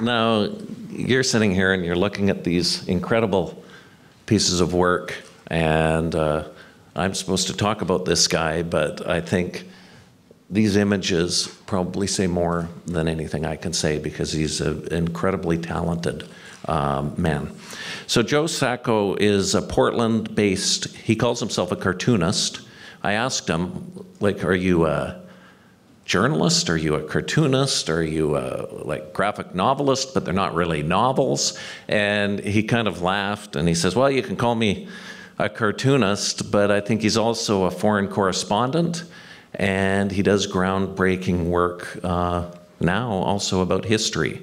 Now, you're sitting here and you're looking at these incredible pieces of work, and uh, I'm supposed to talk about this guy, but I think these images probably say more than anything I can say because he's an incredibly talented um, man. So, Joe Sacco is a Portland based, he calls himself a cartoonist. I asked him, like, are you a journalist? Are you a cartoonist? Are you a like graphic novelist? But they're not really novels. And he kind of laughed and he says, Well, you can call me a cartoonist, but I think he's also a foreign correspondent. And he does groundbreaking work uh, now also about history.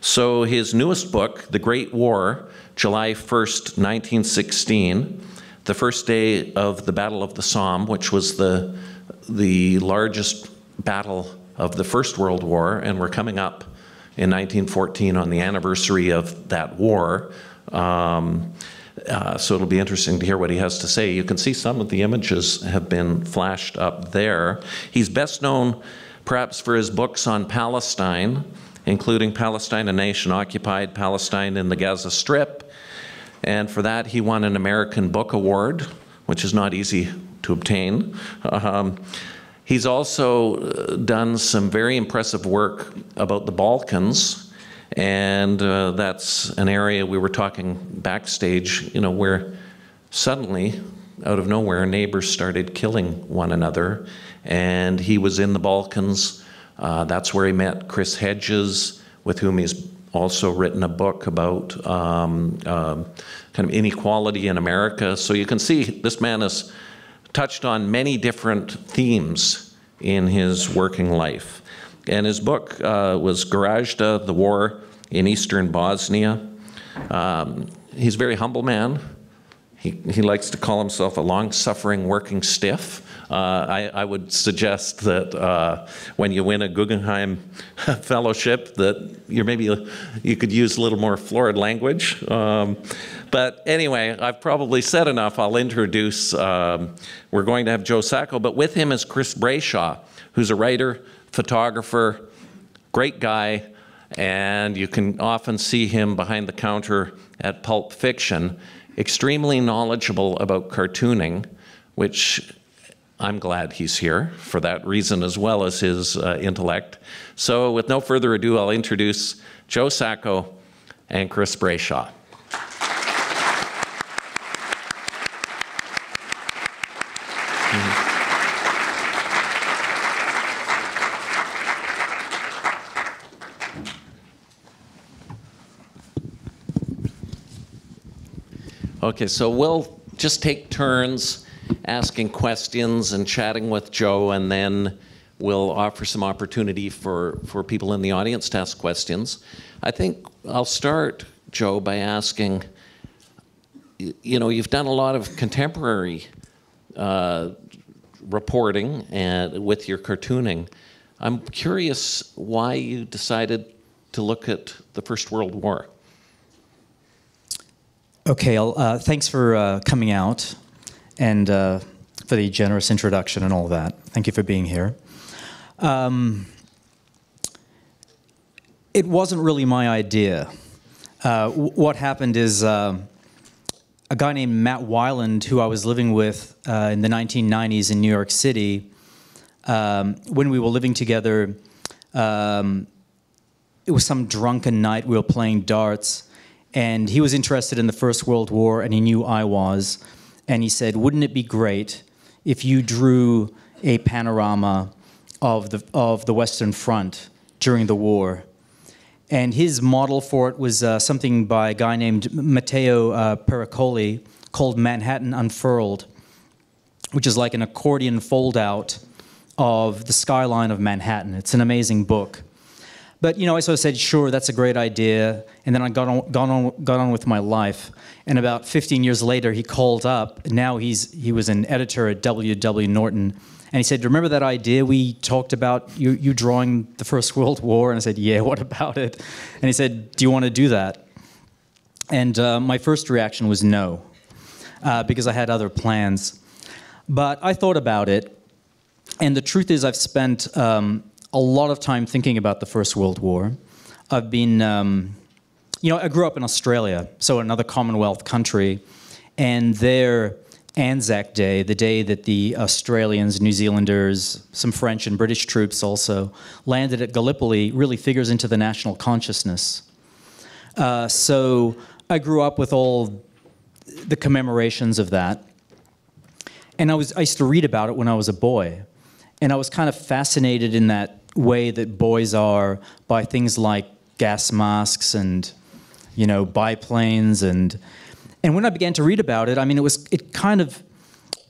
So his newest book, The Great War, July 1st, 1916, the first day of the Battle of the Somme, which was the, the largest battle of the First World War, and we're coming up in 1914 on the anniversary of that war. Um, uh, so it'll be interesting to hear what he has to say. You can see some of the images have been flashed up there. He's best known perhaps for his books on Palestine, including Palestine, a Nation Occupied, Palestine in the Gaza Strip. And for that, he won an American Book Award, which is not easy to obtain. Um, He's also uh, done some very impressive work about the Balkans, and uh, that's an area we were talking backstage, you know, where suddenly, out of nowhere, neighbors started killing one another, and he was in the Balkans. Uh, that's where he met Chris Hedges, with whom he's also written a book about um, uh, kind of inequality in America. So you can see this man is touched on many different themes in his working life. And his book uh, was Gorazde, The War in Eastern Bosnia. Um, he's a very humble man. He, he likes to call himself a long suffering working stiff. Uh, I, I, would suggest that uh, when you win a Guggenheim Fellowship, that you're maybe you could use a little more florid language. Um, but anyway, I've probably said enough. I'll introduce. Um, we're going to have Joe Sacco, but with him is Chris Brayshaw, who's a writer, photographer, great guy, and you can often see him behind the counter at Pulp Fiction. Extremely knowledgeable about cartooning, which I'm glad he's here for that reason as well as his uh, intellect. So, with no further ado, I'll introduce Joe Sacco and Chris Brayshaw. Okay, so we'll just take turns asking questions and chatting with Joe, and then we'll offer some opportunity for, for people in the audience to ask questions. I think I'll start, Joe, by asking you know, you've done a lot of contemporary uh, reporting and with your cartooning. I'm curious why you decided to look at the First World War. Okay, uh, thanks for uh, coming out and uh, for the generous introduction and all that. Thank you for being here. Um, it wasn't really my idea. Uh, what happened is uh, a guy named Matt Weiland, who I was living with uh, in the 1990s in New York City, um, when we were living together, um, it was some drunken night. We were playing darts, and he was interested in the First World War, and he knew I was and he said, "Wouldn't it be great if you drew a panorama of the of the Western Front during the war?" And his model for it was uh, something by a guy named Matteo uh, Pericoli called Manhattan Unfurled, which is like an accordion fold out of the skyline of Manhattan. It's an amazing book. But you know, I sort of said, sure, that's a great idea. And then I got on, got on, got on with my life. And about 15 years later, he called up. Now he's he was an editor at W.W. Norton, and he said, "Remember that idea we talked about? You you drawing the First World War?" And I said, "Yeah. What about it?" And he said, "Do you want to do that?" And uh, my first reaction was no, uh, because I had other plans. But I thought about it, and the truth is, I've spent um, a lot of time thinking about the First World War. I've been, um, you know, I grew up in Australia, so another Commonwealth country, and there, Anzac Day, the day that the Australians, New Zealanders, some French and British troops also landed at Gallipoli, really figures into the national consciousness. Uh, so I grew up with all the commemorations of that. And I, was, I used to read about it when I was a boy. And I was kind of fascinated in that way that boys are by things like gas masks and, you know, biplanes. And, and when I began to read about it, I mean, it was, it kind of,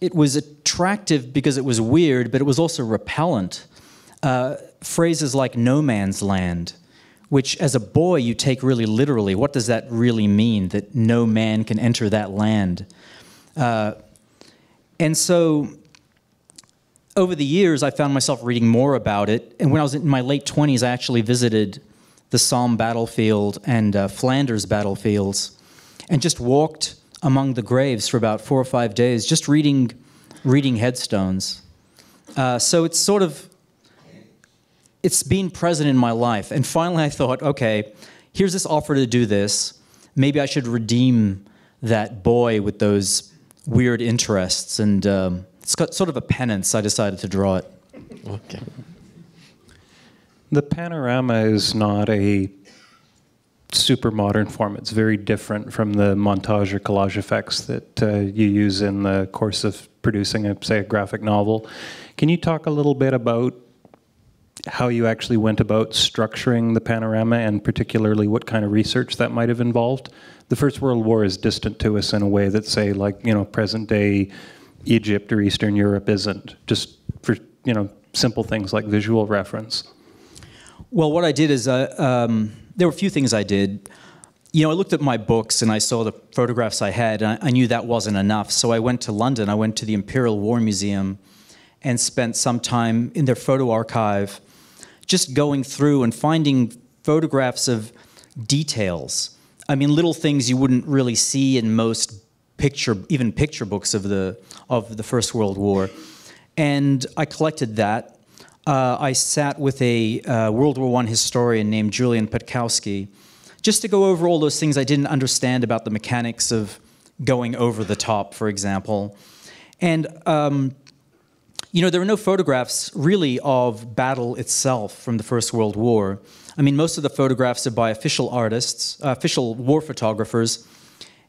it was attractive because it was weird, but it was also repellent. Uh, phrases like no man's land, which as a boy you take really literally. What does that really mean, that no man can enter that land? Uh, and so over the years, I found myself reading more about it. And when I was in my late 20s, I actually visited the Somme battlefield and uh, Flanders battlefields and just walked among the graves for about four or five days, just reading, reading headstones. Uh, so it's sort of, it's been present in my life. And finally I thought, okay, here's this offer to do this. Maybe I should redeem that boy with those weird interests, and um, it's got sort of a penance. I decided to draw it. Okay. The panorama is not a super modern form. It's very different from the montage or collage effects that uh, you use in the course of producing, a, say, a graphic novel. Can you talk a little bit about how you actually went about structuring the panorama and particularly what kind of research that might have involved? The First World War is distant to us in a way that, say, like, you know, present day Egypt or Eastern Europe isn't, just for, you know, simple things like visual reference. Well, what I did is uh, um, there were a few things I did. You know, I looked at my books and I saw the photographs I had, and I, I knew that wasn't enough. So I went to London. I went to the Imperial War Museum and spent some time in their photo archive just going through and finding photographs of details. I mean, little things you wouldn't really see in most picture, even picture books of the of the First World War, and I collected that. Uh, I sat with a uh, World War I historian named Julian Putkowski, just to go over all those things I didn't understand about the mechanics of going over the top, for example, and. Um, you know, there are no photographs really of battle itself from the First World War. I mean, most of the photographs are by official artists, uh, official war photographers,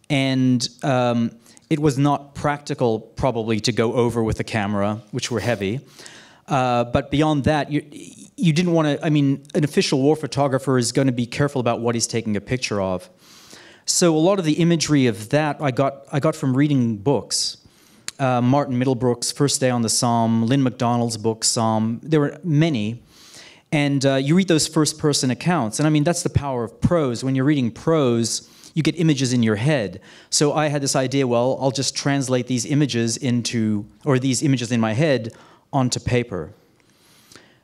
and um, it was not practical probably to go over with a camera, which were heavy. Uh, but beyond that, you, you didn't want to, I mean, an official war photographer is going to be careful about what he's taking a picture of. So a lot of the imagery of that I got, I got from reading books uh, Martin Middlebrook's First Day on the Somme, Lyn Macdonald's book, Somme. There were many. And uh, you read those first person accounts. And I mean, that's the power of prose. When you're reading prose, you get images in your head. So I had this idea well, I'll just translate these images into, or these images in my head onto paper.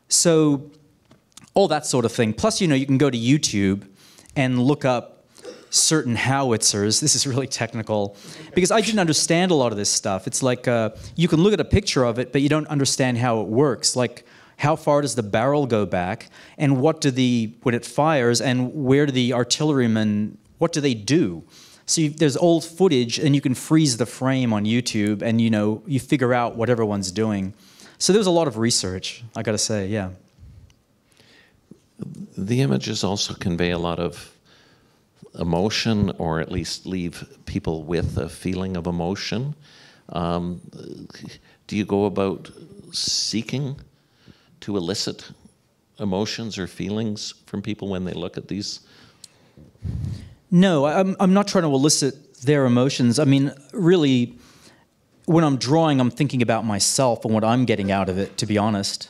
So all that sort of thing. Plus, you know, you can go to YouTube and look up certain howitzers. This is really technical because I didn't understand a lot of this stuff. It's like uh, you can look at a picture of it, but you don't understand how it works. Like, how far does the barrel go back, and what do the when it fires, and where do the artillerymen what do they do? So you, there's old footage, and you can freeze the frame on YouTube, and you know you figure out what everyone's doing. So there's a lot of research. I got to say, yeah. The images also convey a lot of emotion or at least leave people with a feeling of emotion. Um, do you go about seeking to elicit emotions or feelings from people when they look at these? No, I'm, I'm not trying to elicit their emotions. I mean, really, when I'm drawing, I'm thinking about myself and what I'm getting out of it, to be honest.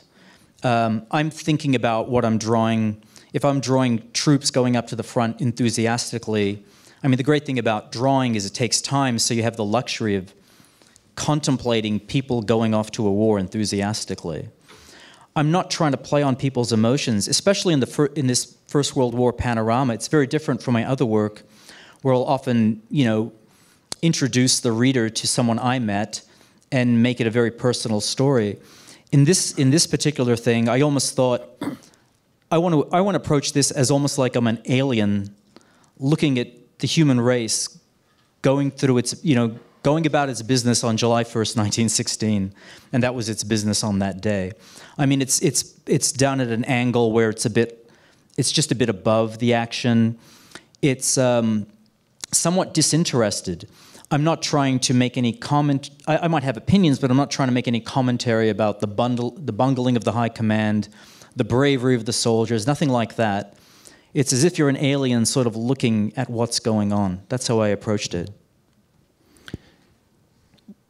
Um, I'm thinking about what I'm drawing if I'm drawing troops going up to the front enthusiastically, I mean, the great thing about drawing is it takes time, so you have the luxury of contemplating people going off to a war enthusiastically. I'm not trying to play on people's emotions, especially in, the in this First World War panorama. It's very different from my other work, where I'll often, you know, introduce the reader to someone I met and make it a very personal story. In this, in this particular thing, I almost thought I want to I want to approach this as almost like I'm an alien looking at the human race going through its, you know, going about its business on July 1st, 1916, and that was its business on that day. I mean, it's it's it's done at an angle where it's a bit, it's just a bit above the action. It's um, somewhat disinterested. I'm not trying to make any comment. I, I, might have opinions, but I'm not trying to make any commentary about the bundle, the bungling of the high command, the bravery of the soldiers, nothing like that. It's as if you're an alien sort of looking at what's going on. That's how I approached it.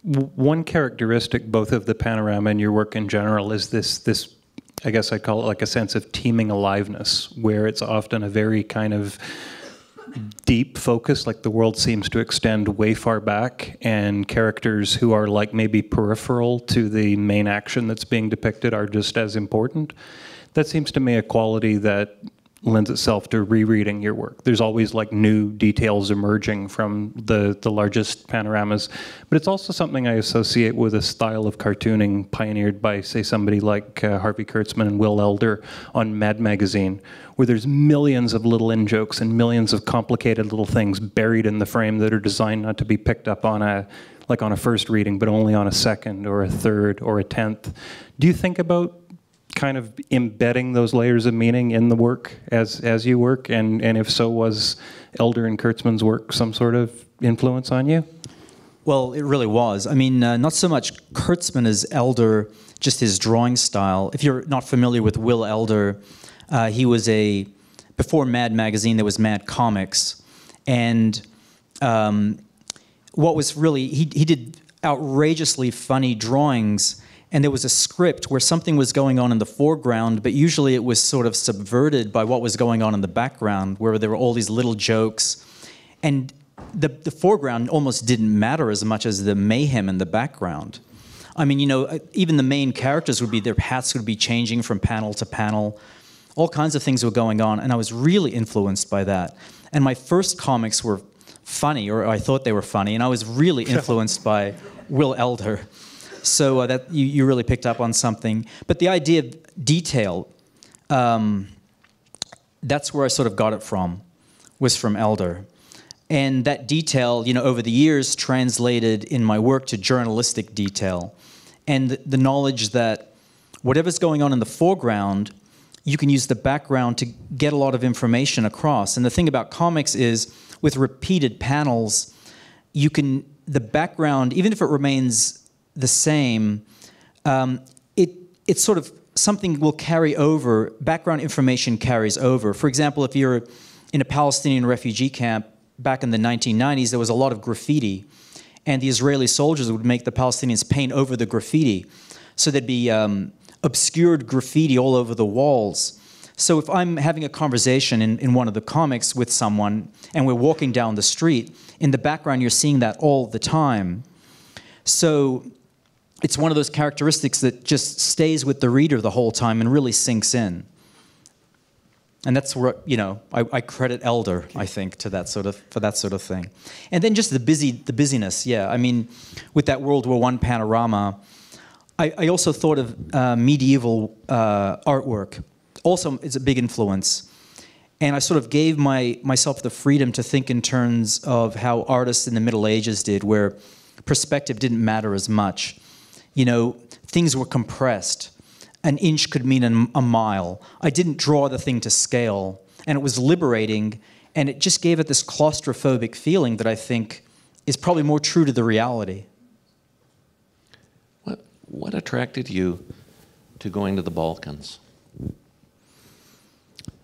One characteristic both of the panorama and your work in general is this this I guess I call it like a sense of teeming aliveness, where it's often a very kind of deep focus, like the world seems to extend way far back, and characters who are like maybe peripheral to the main action that's being depicted are just as important. That seems to me a quality that lends itself to rereading your work. There's always like new details emerging from the, the largest panoramas, but it's also something I associate with a style of cartooning pioneered by, say, somebody like uh, Harvey Kurtzman and Will Elder on Mad Magazine, where there's millions of little in jokes and millions of complicated little things buried in the frame that are designed not to be picked up on a like on a first reading, but only on a second or a third or a tenth. Do you think about kind of embedding those layers of meaning in the work as as you work, and and if so, was Elder and Kurtzman's work some sort of influence on you? Well, it really was. I mean, uh, not so much Kurtzman as Elder, just his drawing style. If you're not familiar with Will Elder, uh, he was a before Mad Magazine. There was Mad Comics, and um, what was really he he did outrageously funny drawings and there was a script where something was going on in the foreground, but usually it was sort of subverted by what was going on in the background, where there were all these little jokes. And the, the foreground almost didn't matter as much as the mayhem in the background. I mean, you know, uh, even the main characters would be, their hats would be changing from panel to panel. All kinds of things were going on, and I was really influenced by that. And my first comics were funny, or I thought they were funny, and I was really influenced by Will Elder. So uh, that you, you really picked up on something. But the idea of detail, um, that's where I sort of got it from, was from Elder. And that detail, you know, over the years translated in my work to journalistic detail. And the knowledge that whatever's going on in the foreground, you can use the background to get a lot of information across. And the thing about comics is, with repeated panels, you can, the background, even if it remains the same, um, it, it's sort of something will carry over, background information carries over. For example, if you're in a Palestinian refugee camp back in the 1990s, there was a lot of graffiti, and the Israeli soldiers would make the Palestinians paint over the graffiti. So there'd be um, obscured graffiti all over the walls. So if I'm having a conversation in, in one of the comics with someone and we're walking down the street, in the background you're seeing that all the time. So it's one of those characteristics that just stays with the reader the whole time and really sinks in. And that's where you know I, I, credit Elder, I think, to that sort of for that sort of thing. And then just the busy the busyness, yeah. I mean, with that World War One panorama, I, I, also thought of uh, medieval uh, artwork. Also, it's a big influence. And I sort of gave my myself the freedom to think in terms of how artists in the Middle Ages did, where perspective didn't matter as much you know, things were compressed. An inch could mean a mile. I didn't draw the thing to scale, and it was liberating, and it just gave it this claustrophobic feeling that I think is probably more true to the reality. What, what attracted you to going to the Balkans?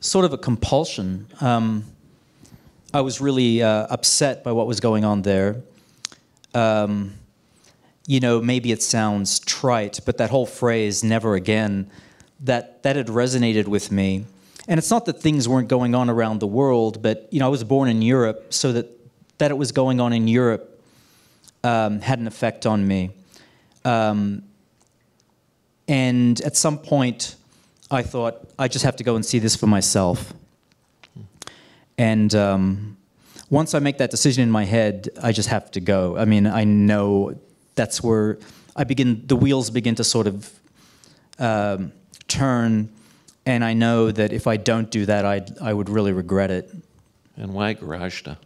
Sort of a compulsion. Um, I was really uh, upset by what was going on there. Um, you know, maybe it sounds trite, but that whole phrase, never again, that, that had resonated with me. And it's not that things weren't going on around the world, but, you know, I was born in Europe, so that, that it was going on in Europe um, had an effect on me. Um, and at some point, I thought, I just have to go and see this for myself. And um, once I make that decision in my head, I just have to go. I mean, I know that's where I begin, the wheels begin to sort of um, turn and I know that if I don't do that, I'd, I would really regret it. And why Gorazde?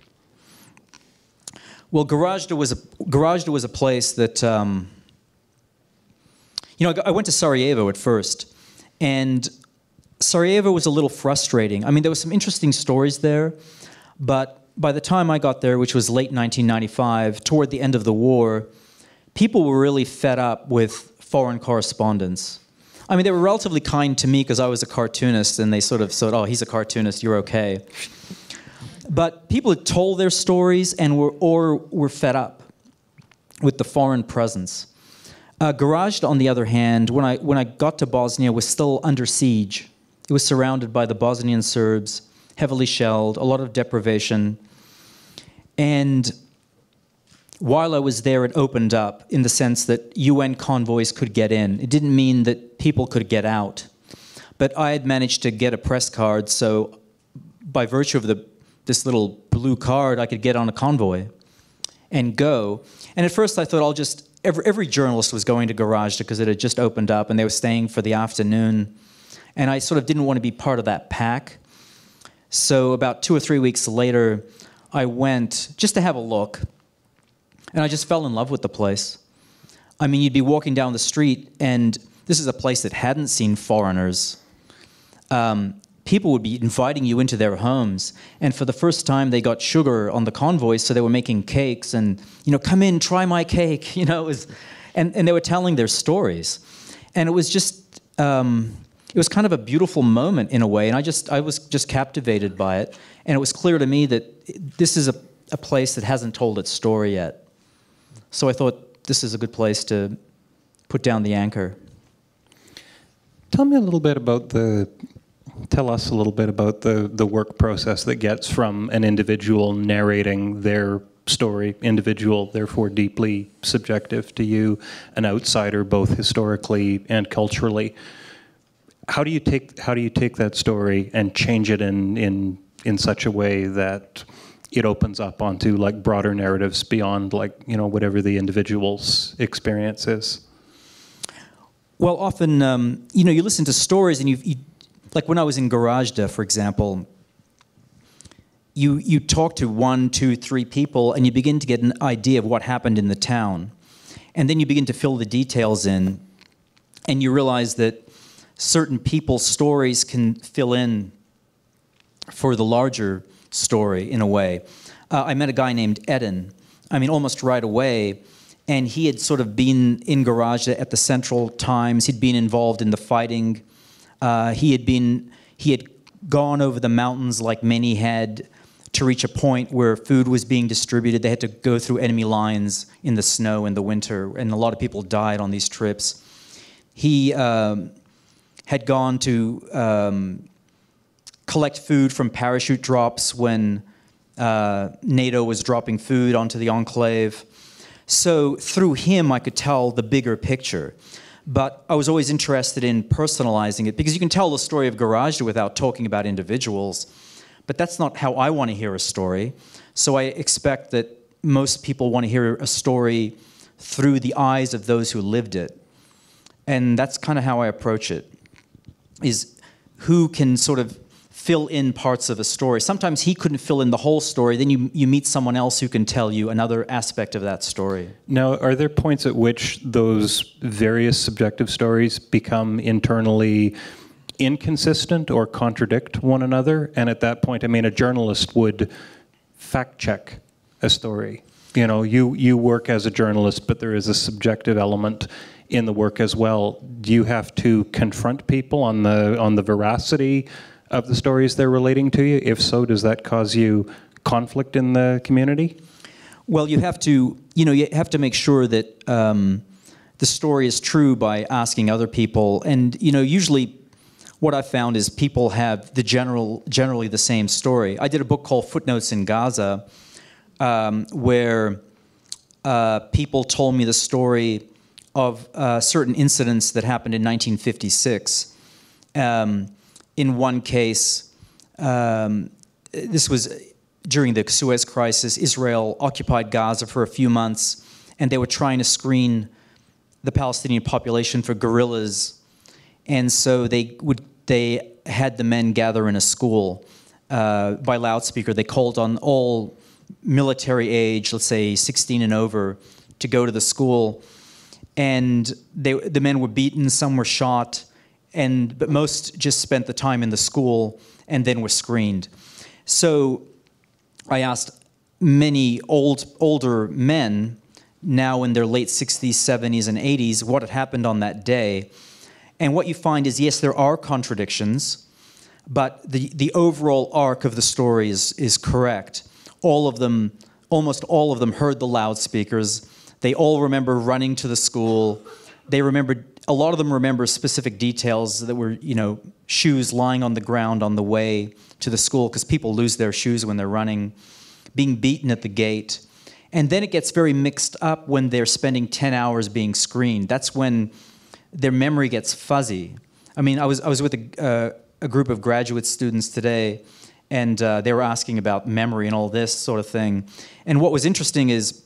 Well, Gorazde was a Gorazde was a place that um, you know I went to Sarajevo at first, and Sarajevo was a little frustrating. I mean, there were some interesting stories there, but by the time I got there, which was late 1995, toward the end of the war, people were really fed up with foreign correspondence. I mean, they were relatively kind to me because I was a cartoonist, and they sort of said, "Oh, he's a cartoonist. You're okay." But people had told their stories and were or were fed up with the foreign presence. Uh, Gorazd, on the other hand, when I when I got to Bosnia, was still under siege. It was surrounded by the Bosnian Serbs, heavily shelled, a lot of deprivation, and while I was there, it opened up in the sense that UN convoys could get in. It didn't mean that people could get out, but I had managed to get a press card, so by virtue of the this little blue card, I could get on a convoy and go. And at first I thought I'll just, every, every journalist was going to Gorazd because it had just opened up and they were staying for the afternoon. And I sort of didn't want to be part of that pack. So about two or three weeks later, I went just to have a look. And I just fell in love with the place. I mean, you'd be walking down the street, and this is a place that hadn't seen foreigners. Um, people would be inviting you into their homes. And for the first time, they got sugar on the convoys, so they were making cakes and, you know, come in, try my cake, you know, was, and, and they were telling their stories. And it was just, um, it was kind of a beautiful moment in a way, and I just, I was just captivated by it. And it was clear to me that this is a, a place that hasn't told its story yet. So I thought this is a good place to put down the anchor. Tell me a little bit about the tell us a little bit about the, the work process that gets from an individual narrating their story, individual, therefore deeply subjective to you, an outsider, both historically and culturally. How do you take how do you take that story and change it in in in such a way that it opens up onto like broader narratives beyond like you know whatever the individual's experience is? Well, often um, you know you listen to stories and you like when I was in Gorazde, for example, you, you talk to one, two, three people, and you begin to get an idea of what happened in the town. And then you begin to fill the details in, and you realize that certain people's stories can fill in for the larger story in a way. Uh, I met a guy named Edin, I mean, almost right away, and he had sort of been in Gorazde at the Central Times. He'd been involved in the fighting uh, he had been he had gone over the mountains like many had to reach a point where food was being distributed. They had to go through enemy lines in the snow in the winter, and a lot of people died on these trips. He um, had gone to um, collect food from parachute drops when uh, NATO was dropping food onto the enclave. So through him, I could tell the bigger picture. But I was always interested in personalizing it because you can tell the story of Gorazd without talking about individuals. But that's not how I want to hear a story. So I expect that most people want to hear a story through the eyes of those who lived it. And that's kind of how I approach it. Is who can sort of fill in parts of a story. Sometimes he couldn't fill in the whole story. Then you, you meet someone else who can tell you another aspect of that story. Now, are there points at which those various subjective stories become internally inconsistent or contradict one another? And at that point, I mean, a journalist would fact check a story. You know, you, you work as a journalist, but there is a subjective element in the work as well. Do you have to confront people on the on the veracity of the stories they're relating to you? If so, does that cause you conflict in the community? Well, you have to, you know, you have to make sure that um, the story is true by asking other people, and you know, usually, what I've found is people have the general, generally the same story. I did a book called Footnotes in Gaza, um, where uh, people told me the story of uh, certain incidents that happened in 1956. Um, in one case, um, this was during the Suez Crisis, Israel occupied Gaza for a few months, and they were trying to screen the Palestinian population for guerrillas. And so they would they had the men gather in a school uh, by loudspeaker. They called on all military age, let's say 16 and over, to go to the school. And they, the men were beaten, some were shot, and, but most just spent the time in the school and then were screened. So I asked many old, older men, now in their late 60s, 70s, and 80s, what had happened on that day. And what you find is yes, there are contradictions, but the, the overall arc of the story is, is correct. All of them, almost all of them, heard the loudspeakers. They all remember running to the school. They remember, a lot of them remember specific details that were, you know, shoes lying on the ground on the way to the school, because people lose their shoes when they're running, being beaten at the gate. And then it gets very mixed up when they're spending 10 hours being screened. That's when their memory gets fuzzy. I mean, I was, I was with a, uh, a group of graduate students today, and uh, they were asking about memory and all this sort of thing. And what was interesting is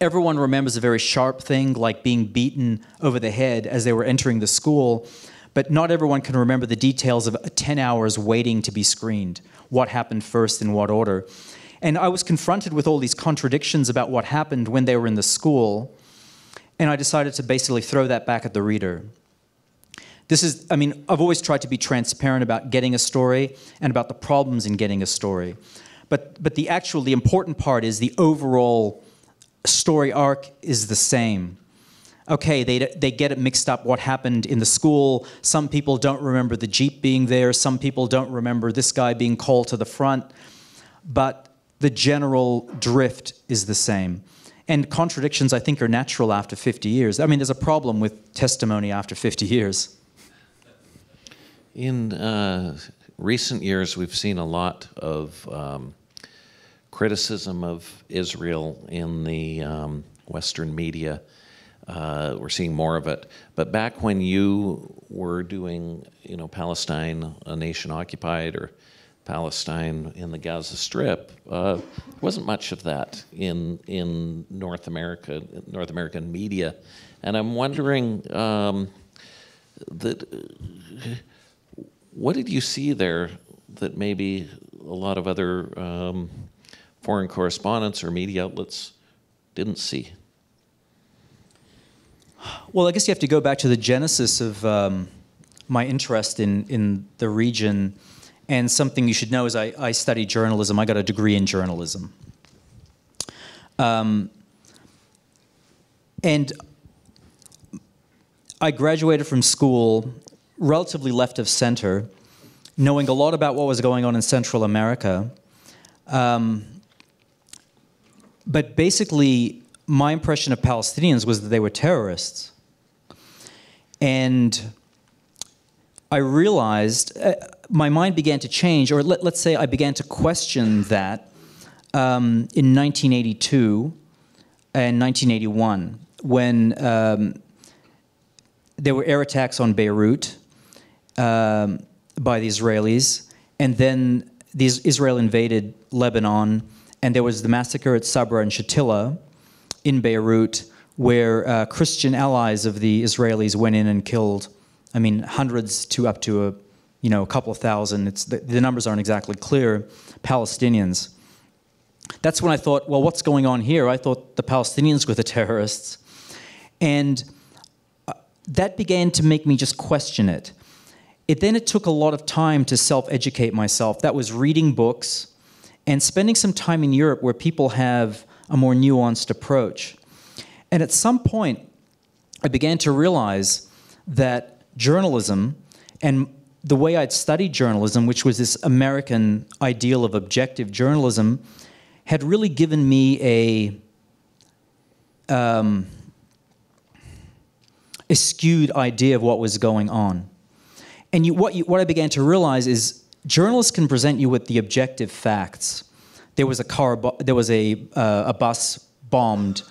everyone remembers a very sharp thing, like being beaten over the head as they were entering the school, but not everyone can remember the details of 10 hours waiting to be screened, what happened first in what order. And I was confronted with all these contradictions about what happened when they were in the school, and I decided to basically throw that back at the reader. This is, I mean, I've always tried to be transparent about getting a story and about the problems in getting a story. But, but the actual, the important part is the overall story arc is the same. Okay, they, they get it mixed up what happened in the school. Some people don't remember the Jeep being there. Some people don't remember this guy being called to the front. But the general drift is the same. And contradictions, I think, are natural after 50 years. I mean, there's a problem with testimony after 50 years. In uh, recent years, we've seen a lot of um, criticism of Israel in the um, Western media. Uh, we're seeing more of it. But back when you were doing, you know, Palestine, a nation occupied, or Palestine in the Gaza Strip, uh, wasn't much of that in in North America, North American media, and I'm wondering um, that what did you see there that maybe a lot of other um, foreign correspondents or media outlets didn't see? Well, I guess you have to go back to the genesis of um, my interest in in the region and something you should know is I, I studied journalism. I got a degree in journalism. Um, and I graduated from school relatively left of center, knowing a lot about what was going on in Central America. Um, but basically, my impression of Palestinians was that they were terrorists. And I realized, uh, my mind began to change, or let, us say I began to question that um, in 1982 and 1981 when um, there were air attacks on Beirut um, by the Israelis, and then the Israel invaded Lebanon, and there was the massacre at Sabra and Shatila in Beirut, where uh, Christian allies of the Israelis went in and killed, I mean, hundreds to up to a you know, a couple of thousand, it's, the, the numbers aren't exactly clear, Palestinians. That's when I thought, well, what's going on here? I thought the Palestinians were the terrorists. And uh, that began to make me just question it. It then it took a lot of time to self-educate myself. That was reading books and spending some time in Europe where people have a more nuanced approach. And at some point, I began to realize that journalism and the way I'd studied journalism, which was this American ideal of objective journalism, had really given me a um, a skewed idea of what was going on. And you, what, you, what I began to realize is journalists can present you with the objective facts. There was a car, there was a, uh, a bus bombed,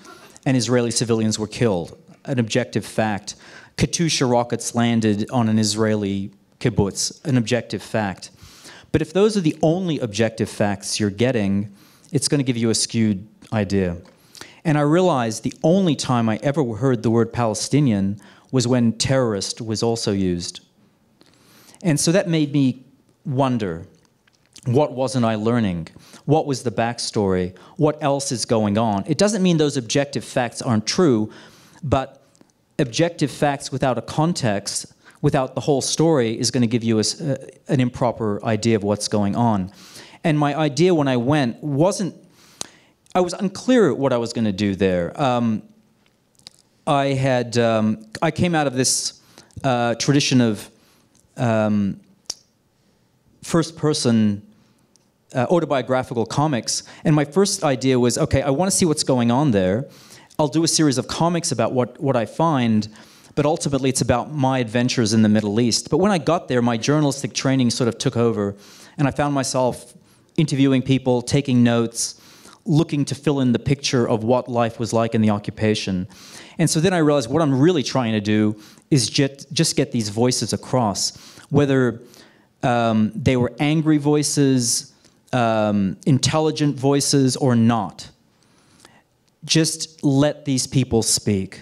and Israeli civilians were killed. An objective fact. Katyusha rockets landed on an Israeli kibbutz, an objective fact. But if those are the only objective facts you're getting, it's going to give you a skewed idea. And I realized the only time I ever heard the word Palestinian was when terrorist was also used. And so that made me wonder what wasn't I learning? What was the backstory? What else is going on? It doesn't mean those objective facts aren't true, but objective facts without a context, without the whole story, is going to give you a, an improper idea of what's going on. And my idea when I went wasn't, I was unclear what I was going to do there. Um, I had, um, I came out of this uh, tradition of um, first person uh, autobiographical comics. And my first idea was okay, I want to see what's going on there. I'll do a series of comics about what, what I find, but ultimately it's about my adventures in the Middle East. But when I got there, my journalistic training sort of took over, and I found myself interviewing people, taking notes, looking to fill in the picture of what life was like in the occupation. And so then I realized what I'm really trying to do is just, just get these voices across, whether um, they were angry voices, um, intelligent voices, or not. Just let these people speak.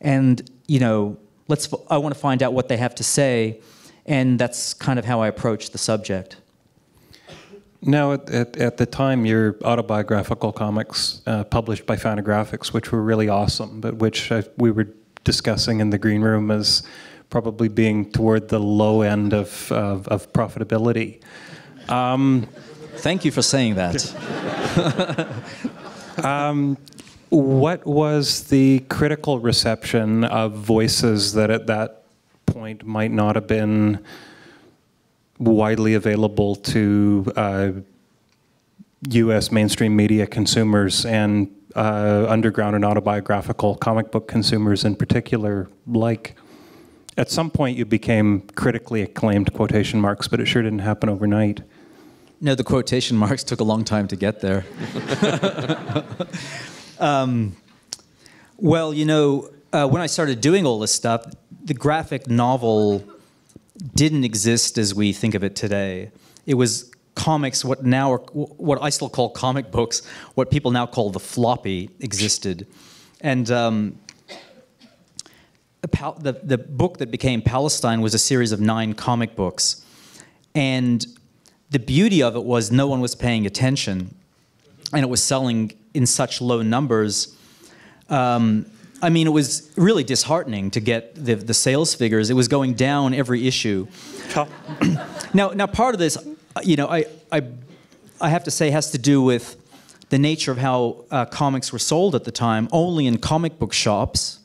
And, you know, let's, I want to find out what they have to say, and that's kind of how I approach the subject. Now, at, at, at, the time, your autobiographical comics uh, published by Fantagraphics, which were really awesome, but which uh, we were discussing in the green room as probably being toward the low end of, of, of profitability. Um, Thank you for saying that. um, what was the critical reception of voices that at that point might not have been widely available to uh, US mainstream media consumers and uh, underground and autobiographical comic book consumers in particular like? At some point you became critically acclaimed quotation marks, but it sure didn't happen overnight. No, the quotation marks took a long time to get there. um, well, you know, uh, when I started doing all this stuff, the graphic novel didn't exist as we think of it today. It was comics, what now are, what I still call comic books, what people now call the floppy, existed, and um, the, the book that became Palestine was a series of nine comic books, and the beauty of it was no one was paying attention, and it was selling in such low numbers. Um, I mean, it was really disheartening to get the, the sales figures. It was going down every issue. now, now, part of this, you know, I, I, I have to say, has to do with the nature of how uh, comics were sold at the time, only in comic book shops,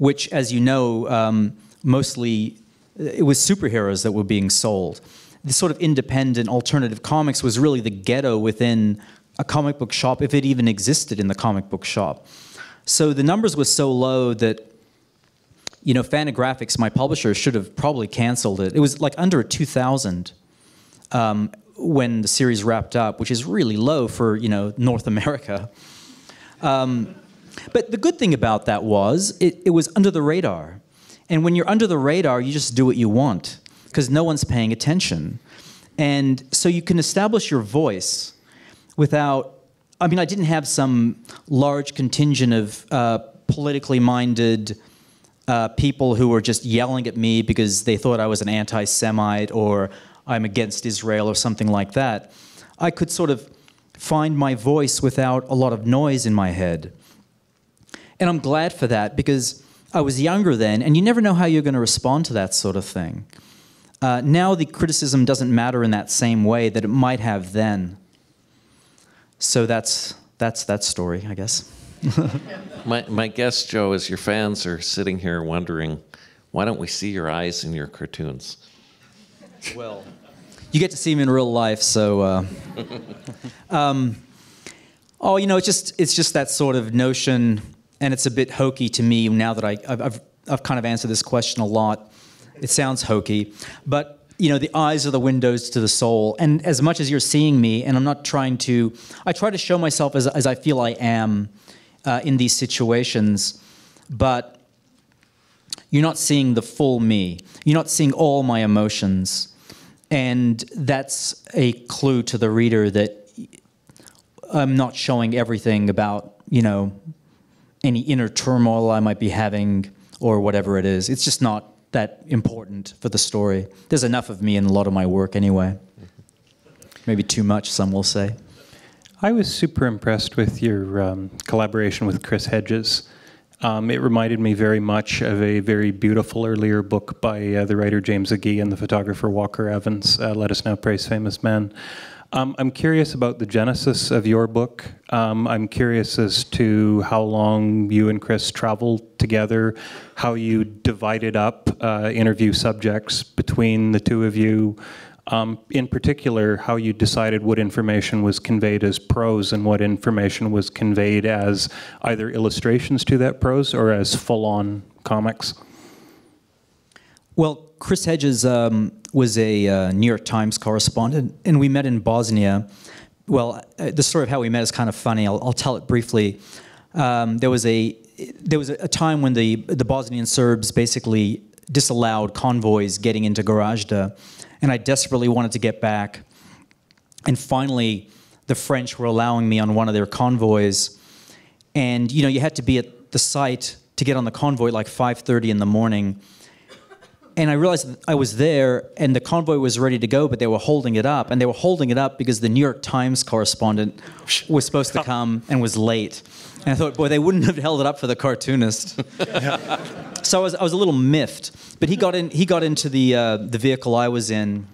which, as you know, um, mostly it was superheroes that were being sold the sort of independent alternative comics was really the ghetto within a comic book shop, if it even existed in the comic book shop. So the numbers were so low that, you know, Fantagraphics, my publisher, should have probably canceled it. It was like under 2,000 um, when the series wrapped up, which is really low for, you know, North America. Um, but the good thing about that was it, it was under the radar. And when you're under the radar, you just do what you want because no one's paying attention. And so you can establish your voice without, I mean, I didn't have some large contingent of uh, politically minded uh, people who were just yelling at me because they thought I was an anti Semite or I'm against Israel or something like that. I could sort of find my voice without a lot of noise in my head. And I'm glad for that because I was younger then, and you never know how you're going to respond to that sort of thing. Uh, now the criticism doesn't matter in that same way that it might have then. So that's that's that story, I guess. my my guess, Joe, is your fans are sitting here wondering, why don't we see your eyes in your cartoons? Well, you get to see them in real life, so. Uh, um, oh, you know, it's just it's just that sort of notion, and it's a bit hokey to me now that I, I've, I've kind of answered this question a lot it sounds hokey, but you know, the eyes are the windows to the soul. And as much as you're seeing me, and I'm not trying to, I try to show myself as, as I feel I am uh, in these situations, but you're not seeing the full me. You're not seeing all my emotions. And that's a clue to the reader that I'm not showing everything about, you know, any inner turmoil I might be having or whatever it is. It's just not that important for the story. There's enough of me in a lot of my work anyway. Maybe too much, some will say. I was super impressed with your um, collaboration with Chris Hedges. Um, it reminded me very much of a very beautiful earlier book by uh, the writer James Agee and the photographer Walker Evans, uh, Let Us Now Praise Famous Men. Um, I'm curious about the genesis of your book. Um, I'm curious as to how long you and Chris traveled together, how you divided up uh, interview subjects between the two of you, um, in particular, how you decided what information was conveyed as prose and what information was conveyed as either illustrations to that prose or as full on comics. Well, Chris Hedges um, was a uh, New York Times correspondent, and we met in Bosnia. Well, uh, the story of how we met is kind of funny. I'll, I'll tell it briefly. Um, there was a there was a time when the the Bosnian Serbs basically disallowed convoys getting into Gorazde and I desperately wanted to get back. And finally, the French were allowing me on one of their convoys. And you know, you had to be at the site to get on the convoy like 5:30 in the morning. And I realized I was there and the convoy was ready to go, but they were holding it up. And they were holding it up because the New York Times correspondent was supposed to come and was late. And I thought, boy, they wouldn't have held it up for the cartoonist. so I was, I was a little miffed. But he got, in, he got into the, uh, the vehicle I was in,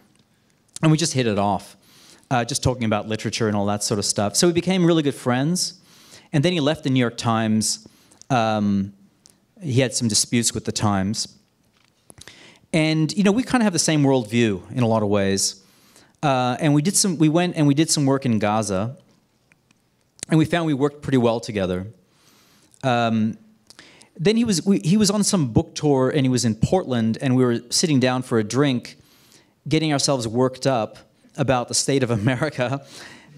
and we just hit it off, uh, just talking about literature and all that sort of stuff. So we became really good friends. And then he left the New York Times. Um, he had some disputes with the Times. And you know, we kind of have the same worldview in a lot of ways. Uh, and we did some. We went and we did some work in Gaza, and we found we worked pretty well together. Um, then he was we, he was on some book tour, and he was in Portland, and we were sitting down for a drink, getting ourselves worked up about the state of America.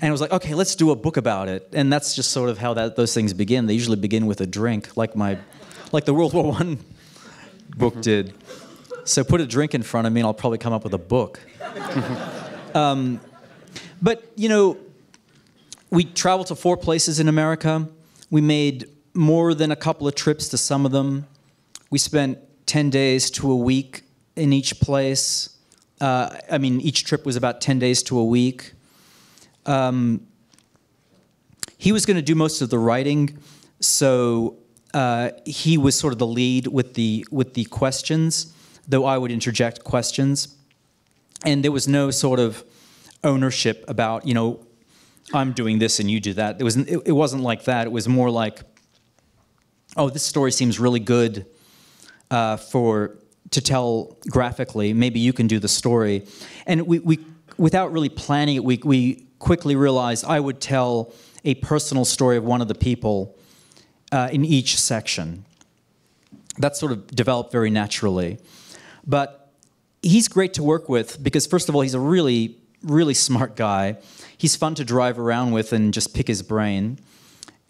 And it was like, okay, let's do a book about it. And that's just sort of how that, those things begin. They usually begin with a drink, like my, like the World War One book did. So put a drink in front of me, and I'll probably come up with a book. um, but you know, we traveled to four places in America. We made more than a couple of trips to some of them. We spent 10 days to a week in each place. Uh, I mean, each trip was about 10 days to a week. Um, he was going to do most of the writing, so uh, he was sort of the lead with the with the questions though I would interject questions. And there was no sort of ownership about, you know, I'm doing this and you do that. It, was, it, it wasn't like that. It was more like, oh, this story seems really good uh, for to tell graphically. Maybe you can do the story. And we, we without really planning it, we, we quickly realized I would tell a personal story of one of the people uh, in each section. That sort of developed very naturally. But he's great to work with because, first of all, he's a really, really smart guy. He's fun to drive around with and just pick his brain.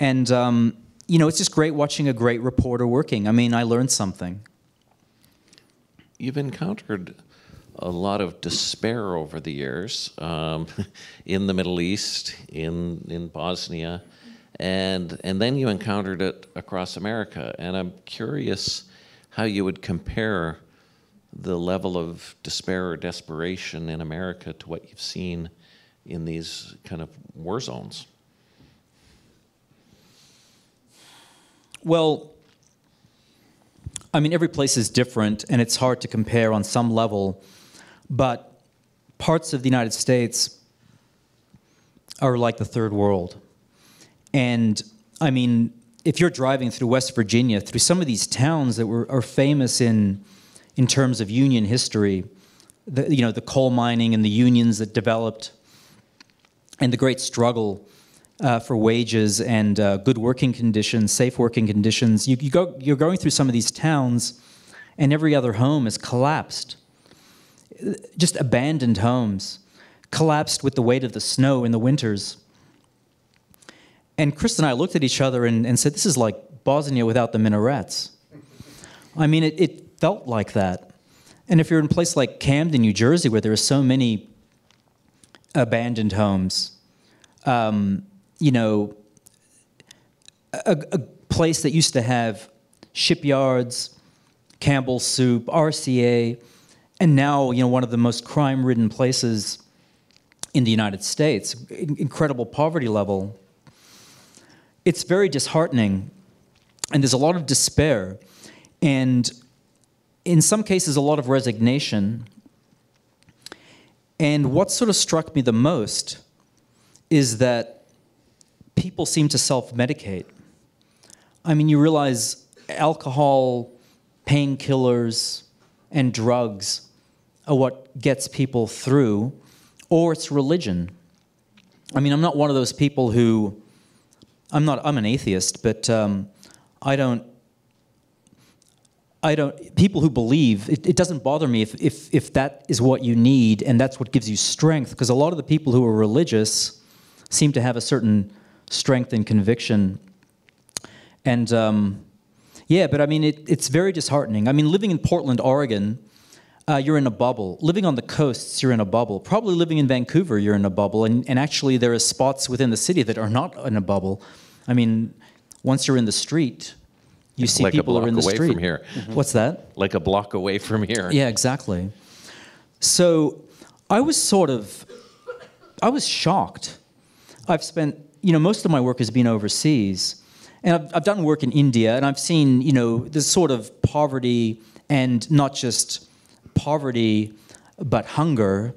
And, um, you know, it's just great watching a great reporter working. I mean, I learned something. You've encountered a lot of despair over the years um, in the Middle East, in, in Bosnia, and, and then you encountered it across America. And I'm curious how you would compare the level of despair or desperation in America to what you've seen in these kind of war zones? Well, I mean, every place is different, and it's hard to compare on some level, but parts of the United States are like the third world. And I mean, if you're driving through West Virginia, through some of these towns that were, are famous in in terms of union history, the, you know, the coal mining and the unions that developed, and the great struggle uh, for wages and uh, good working conditions, safe working conditions. You, you go, you're going through some of these towns, and every other home has collapsed. Just abandoned homes, collapsed with the weight of the snow in the winters. And Chris and I looked at each other and, and said, This is like Bosnia without the minarets. I mean, it, it felt like that. And if you're in a place like Camden, New Jersey, where there are so many abandoned homes, um, you know, a, a, place that used to have shipyards, Campbell's Soup, RCA, and now you know one of the most crime-ridden places in the United States. In- incredible poverty level. It's very disheartening, and there's a lot of despair, and in some cases a lot of resignation. And what sort of struck me the most is that people seem to self-medicate. I mean, you realize alcohol, painkillers, and drugs are what gets people through, or it's religion. I mean, I'm not one of those people who, I'm not, I'm an atheist, but um, I don't, I don't, people who believe, it, it doesn't bother me if, if, if that is what you need and that's what gives you strength, because a lot of the people who are religious seem to have a certain strength and conviction. And um, yeah, but I mean, it, it's very disheartening. I mean, living in Portland, Oregon, uh, you're in a bubble. Living on the coasts, you're in a bubble. Probably living in Vancouver, you're in a bubble. And, and actually, there are spots within the city that are not in a bubble. I mean, once you're in the street, you see Like people are in the away street. from here. What's that? Like a block away from here. Yeah, exactly. So I was sort of, I was shocked. I've spent, you know, most of my work has been overseas. And I've, I've done work in India, and I've seen, you know, this sort of poverty, and not just poverty, but hunger,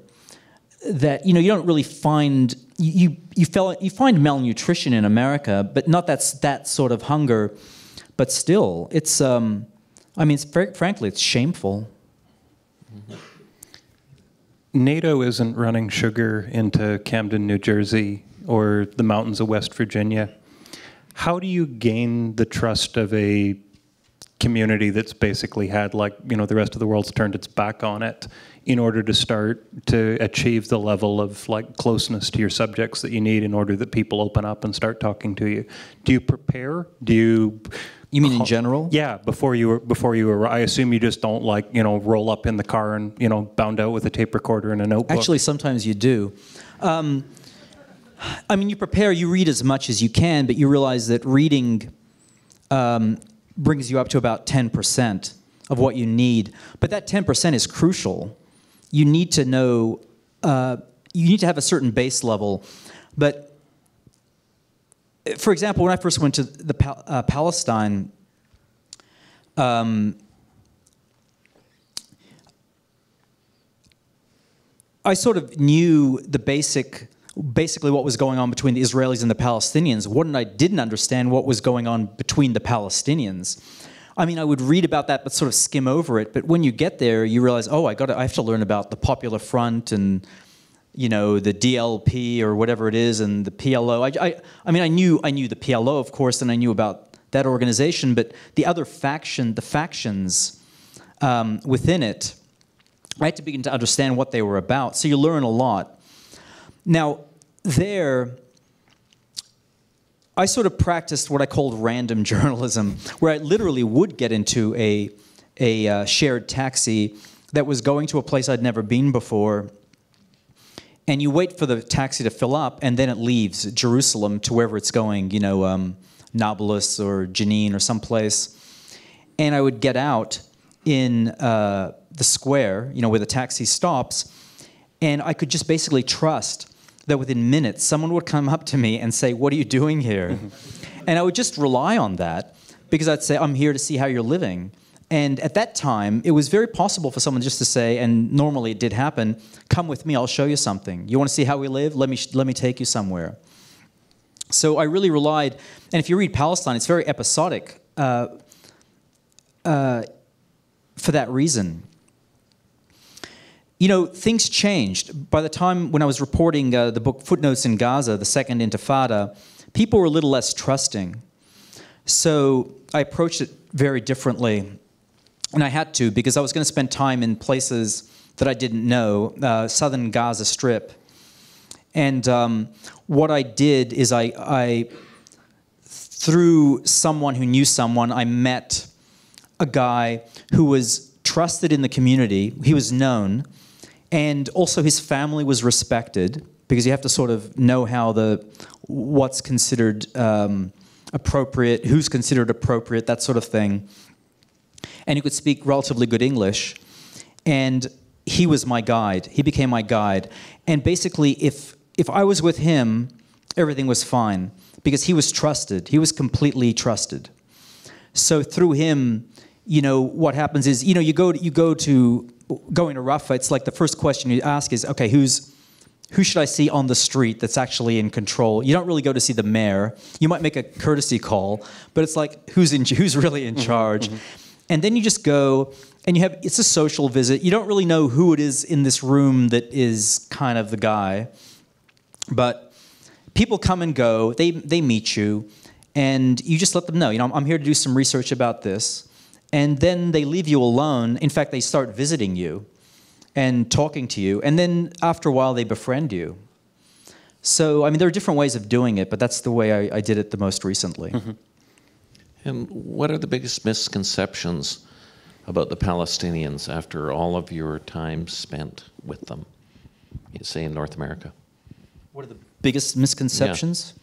that, you know, you don't really find, you, you, you, feel, you find malnutrition in America, but not that's that sort of hunger. But still, it's, um, I mean, it's, fr- frankly, it's shameful. NATO isn't running sugar into Camden, New Jersey, or the mountains of West Virginia. How do you gain the trust of a community that's basically had, like, you know, the rest of the world's turned its back on it in order to start to achieve the level of, like, closeness to your subjects that you need in order that people open up and start talking to you? Do you prepare? Do you. You mean in general? Yeah, before you were before you were. I assume you just don't like you know roll up in the car and you know bound out with a tape recorder and a notebook. Actually, sometimes you do. Um, I mean, you prepare, you read as much as you can, but you realize that reading um, brings you up to about 10% of what you need. But that 10% is crucial. You need to know, uh, you need to have a certain base level. But for example, when I first went to the uh, Palestine, um, I sort of knew the basic, basically what was going on between the Israelis and the Palestinians. What I didn't understand what was going on between the Palestinians. I mean, I would read about that, but sort of skim over it. But when you get there, you realize, oh, I got, I have to learn about the Popular Front and, you know, the DLP or whatever it is, and the PLO. I, I, I mean, I knew, I knew the PLO, of course, and I knew about that organization, but the other faction, the factions um, within it. I had to begin to understand what they were about. So you learn a lot. Now, there, I sort of practiced what I called random journalism, where I literally would get into a, a uh, shared taxi that was going to a place I'd never been before. And you wait for the taxi to fill up, and then it leaves Jerusalem to wherever it's going, you know, um, Nablus or Jenin or someplace. And I would get out in uh, the square, you know, where the taxi stops, and I could just basically trust that within minutes someone would come up to me and say, "What are you doing here?" and I would just rely on that because I'd say, "I'm here to see how you're living." And at that time, it was very possible for someone just to say, and normally it did happen, "Come with me, I'll show you something. You want to see how we live? Let me let me take you somewhere." So I really relied, and if you read Palestine, it's very episodic. Uh, uh, for that reason. You know, things changed. By the time when I was reporting uh, the book Footnotes in Gaza, the Second Intifada, people were a little less trusting. So I approached it very differently. And I had to because I was going to spend time in places that I didn't know, uh, southern Gaza Strip. And um, what I did is I, I, through someone who knew someone, I met a guy who was trusted in the community. He was known, and also his family was respected because you have to sort of know how the what's considered um, appropriate, who's considered appropriate, that sort of thing. And he could speak relatively good English. And he was my guide. He became my guide. And basically, if if I was with him, everything was fine because he was trusted. He was completely trusted. So through him, you know, what happens is, you know, you go to, you go to going to Rafah. It's like the first question you ask is, okay, who's who should I see on the street that's actually in control? You don't really go to see the mayor. You might make a courtesy call, but it's like who's in who's really in charge. Mm-hmm. And then you just go and you have it's a social visit. You don't really know who it is in this room that is kind of the guy. But people come and go, they they meet you and you just let them know, you know, I'm here to do some research about this. And then they leave you alone. In fact, they start visiting you and talking to you. And then after a while, they befriend you. So, I mean, there are different ways of doing it, but that's the way I, I did it the most recently. Mm-hmm. And what are the biggest misconceptions about the Palestinians after all of your time spent with them, you say in North America? What are the biggest misconceptions?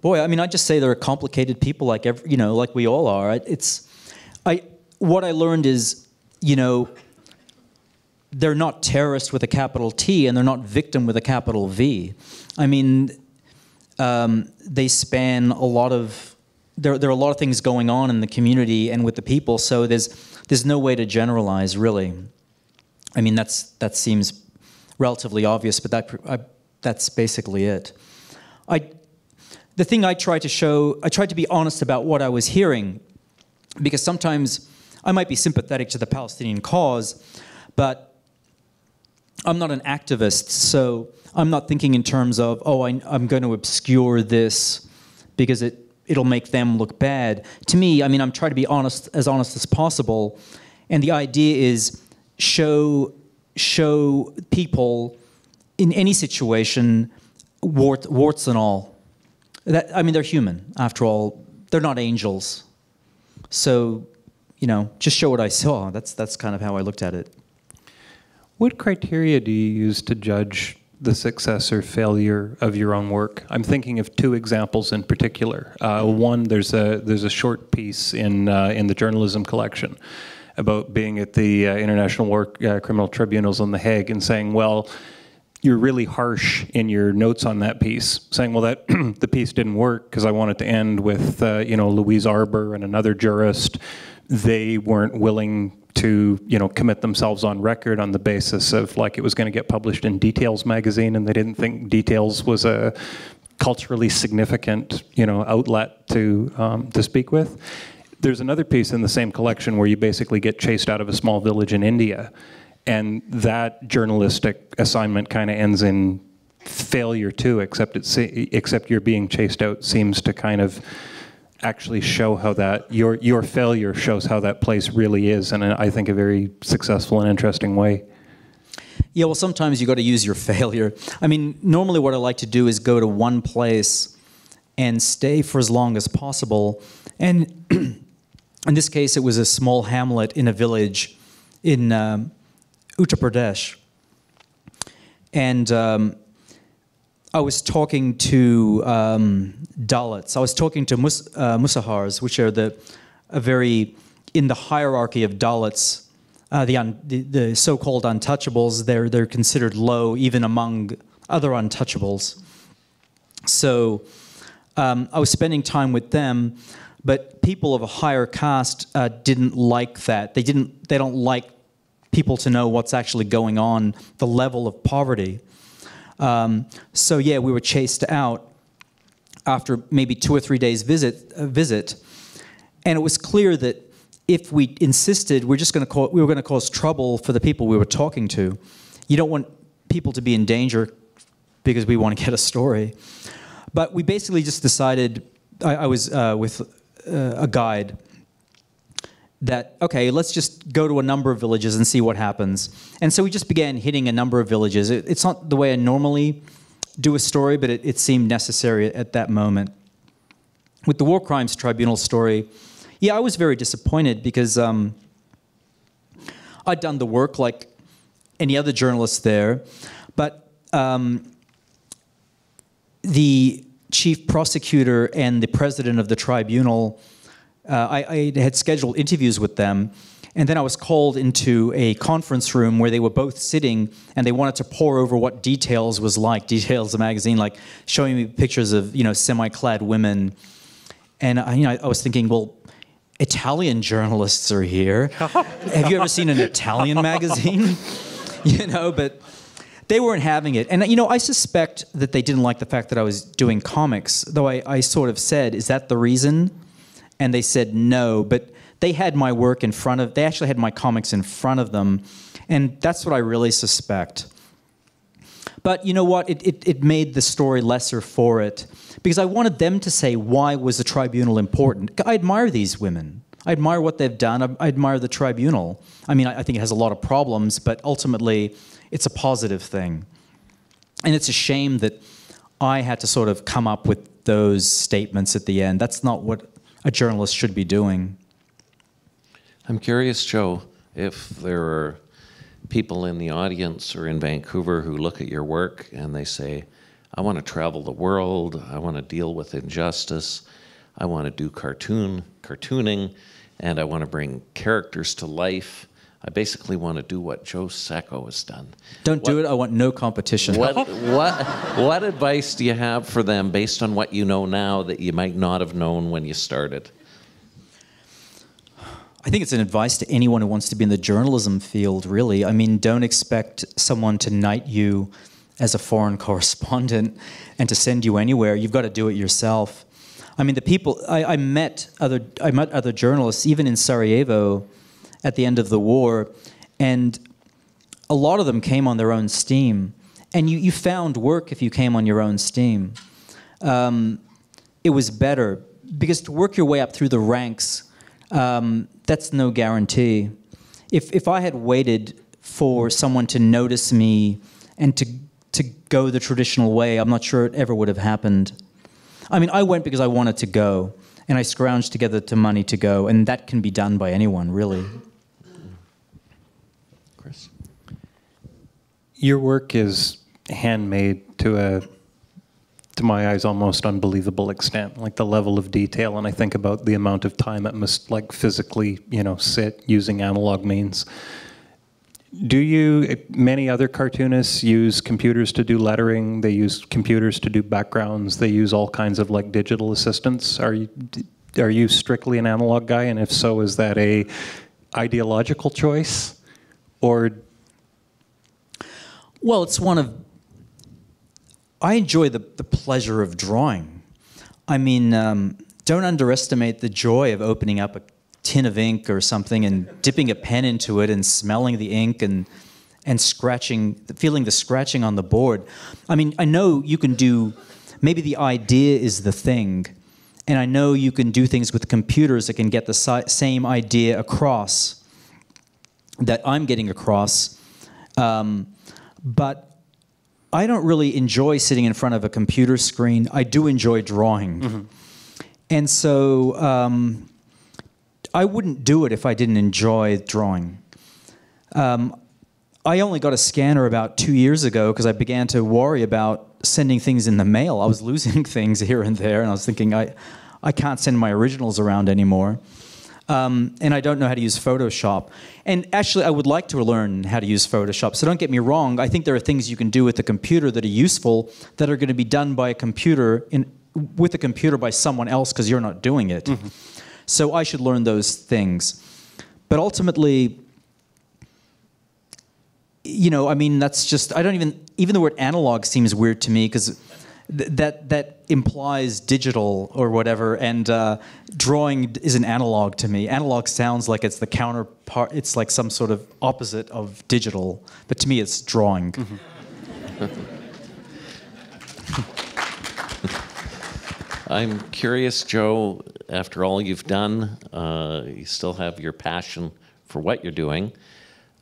Boy, I mean, I just say they're complicated people, like every, you know, like we all are. It's, I, what I learned is, you know, they're not terrorist with a capital T, and they're not victim with a capital V. I mean, um, they span a lot of. There, there are a lot of things going on in the community and with the people, so there's there's no way to generalize, really. I mean, that's that seems relatively obvious, but that I, that's basically it. I the thing I tried to show, I tried to be honest about what I was hearing, because sometimes I might be sympathetic to the Palestinian cause, but I'm not an activist, so I'm not thinking in terms of, oh, I, am going to obscure this because it, it'll make them look bad. To me, I mean, I'm trying to be honest, as honest as possible, and the idea is show, show people in any situation, wart, warts and all, that, I mean, they're human, after all. They're not angels. So, you know, just show what I saw. That's, that's kind of how I looked at it. What criteria do you use to judge the success or failure of your own work? I'm thinking of two examples in particular. Uh, one, there's a there's a short piece in uh, in the journalism collection about being at the uh, International War uh, Criminal Tribunals in The Hague and saying, well, you're really harsh in your notes on that piece, saying, "Well, that the piece didn't work because I wanted to end with uh, you know Louise Arbour and another jurist. They weren't willing to you know commit themselves on record on the basis of like it was going to get published in Details magazine, and they didn't think Details was a culturally significant you know outlet to um, to speak with." There's another piece in the same collection where you basically get chased out of a small village in India and that journalistic assignment kind of ends in failure too except it except you're being chased out seems to kind of actually show how that your your failure shows how that place really is in I think a very successful and interesting way. Yeah, well sometimes you got to use your failure. I mean, normally what I like to do is go to one place and stay for as long as possible. And in this case it was a small hamlet in a village in um, Uttar Pradesh. And um, I was talking to um, Dalits. I was talking to mus uh, Musahars, which are the very in the hierarchy of Dalits, uh, the, the, the so-called untouchables. They're they're considered low even among other untouchables. So um, I was spending time with them, but people of a higher caste uh, didn't like that. They didn't. They don't like people to know what's actually going on, the level of poverty. Um, so yeah, we were chased out after maybe two or three days visit, uh, visit, and it was clear that if we insisted, we're just going to we were going to cause trouble for the people we were talking to. You don't want people to be in danger because we want to get a story. But we basically just decided. I, I was uh, with uh, a guide that, okay, let's just go to a number of villages and see what happens. And so we just began hitting a number of villages. It, it's not the way I normally do a story, but it, it seemed necessary at that moment. With the War Crimes Tribunal story, yeah, I was very disappointed because um, I'd done the work like any other journalist there, but um, the chief prosecutor and the president of the tribunal, uh, I, I had scheduled interviews with them. And then I was called into a conference room where they were both sitting and they wanted to pore over what Details was like, Details, the magazine, like showing me pictures of, you know, semi-clad women. And I, you know, I was thinking, well, Italian journalists are here. Have you ever seen an Italian magazine? you know, but they weren't having it. And, you know, I suspect that they didn't like the fact that I was doing comics, though I, I sort of said, is that the reason? And they said no. But they had my work in front of, they actually had my comics in front of them. And that's what I really suspect. But you know what? It, it, it, made the story lesser for it because I wanted them to say why was the tribunal important. I admire these women. I admire what they've done. I, I admire the tribunal. I mean, I, I think it has a lot of problems, but ultimately, it's a positive thing. And it's a shame that I had to sort of come up with those statements at the end. That's not what a journalist should be doing. I'm curious, Joe, if there are people in the audience or in Vancouver who look at your work and they say, I want to travel the world, I want to deal with injustice, I want to do cartoon, cartooning, and I want to bring characters to life. I basically want to do what Joe Sacco has done. Don't what, do it. I want no competition. What, what, what advice do you have for them based on what you know now that you might not have known when you started? I think it's an advice to anyone who wants to be in the journalism field, really. I mean, don't expect someone to knight you as a foreign correspondent and to send you anywhere. You've got to do it yourself. I mean, the people I, I met other I met other journalists, even in Sarajevo, at the end of the war, and a lot of them came on their own steam. And you, you found work if you came on your own steam. Um, it was better because to work your way up through the ranks um, that's no guarantee. If, if I had waited for someone to notice me and to, to go the traditional way, I'm not sure it ever would have happened. I mean, I went because I wanted to go, and I scrounged together the money to go, and that can be done by anyone, really. Your work is handmade to a to my eyes, almost unbelievable extent, like the level of detail. And I think about the amount of time it must like physically, you know, sit using analog means. Do you, many other cartoonists use computers to do lettering, they use computers to do backgrounds, they use all kinds of like digital assistants. Are you, are you strictly an analog guy? And if so, is that a ideological choice? Or well, it's one of I enjoy the, the pleasure of drawing. I mean, um, don't underestimate the joy of opening up a tin of ink or something and dipping a pen into it and smelling the ink and and scratching, feeling the scratching on the board. I mean, I know you can do. Maybe the idea is the thing, and I know you can do things with computers that can get the si same idea across that I'm getting across. Um, but I don't really enjoy sitting in front of a computer screen. I do enjoy drawing. Mm-hmm. And so um, I wouldn't do it if I didn't enjoy drawing. Um, I only got a scanner about two years ago because I began to worry about sending things in the mail. I was losing things here and there, and I was thinking, I, I can't send my originals around anymore. Um, and I don't know how to use Photoshop. And actually, I would like to learn how to use Photoshop. So don't get me wrong. I think there are things you can do with a computer that are useful that are going to be done by a computer in, with a computer by someone else because you're not doing it. Mm-hmm. So I should learn those things. But ultimately, you know, I mean, that's just, I don't even, even the word analog seems weird to me because that that implies digital or whatever, and uh, drawing is an analog to me. Analog sounds like it's the counterpart. It's like some sort of opposite of digital, but to me, it's drawing. Mm-hmm. I'm curious, Joe. After all you've done, uh, you still have your passion for what you're doing.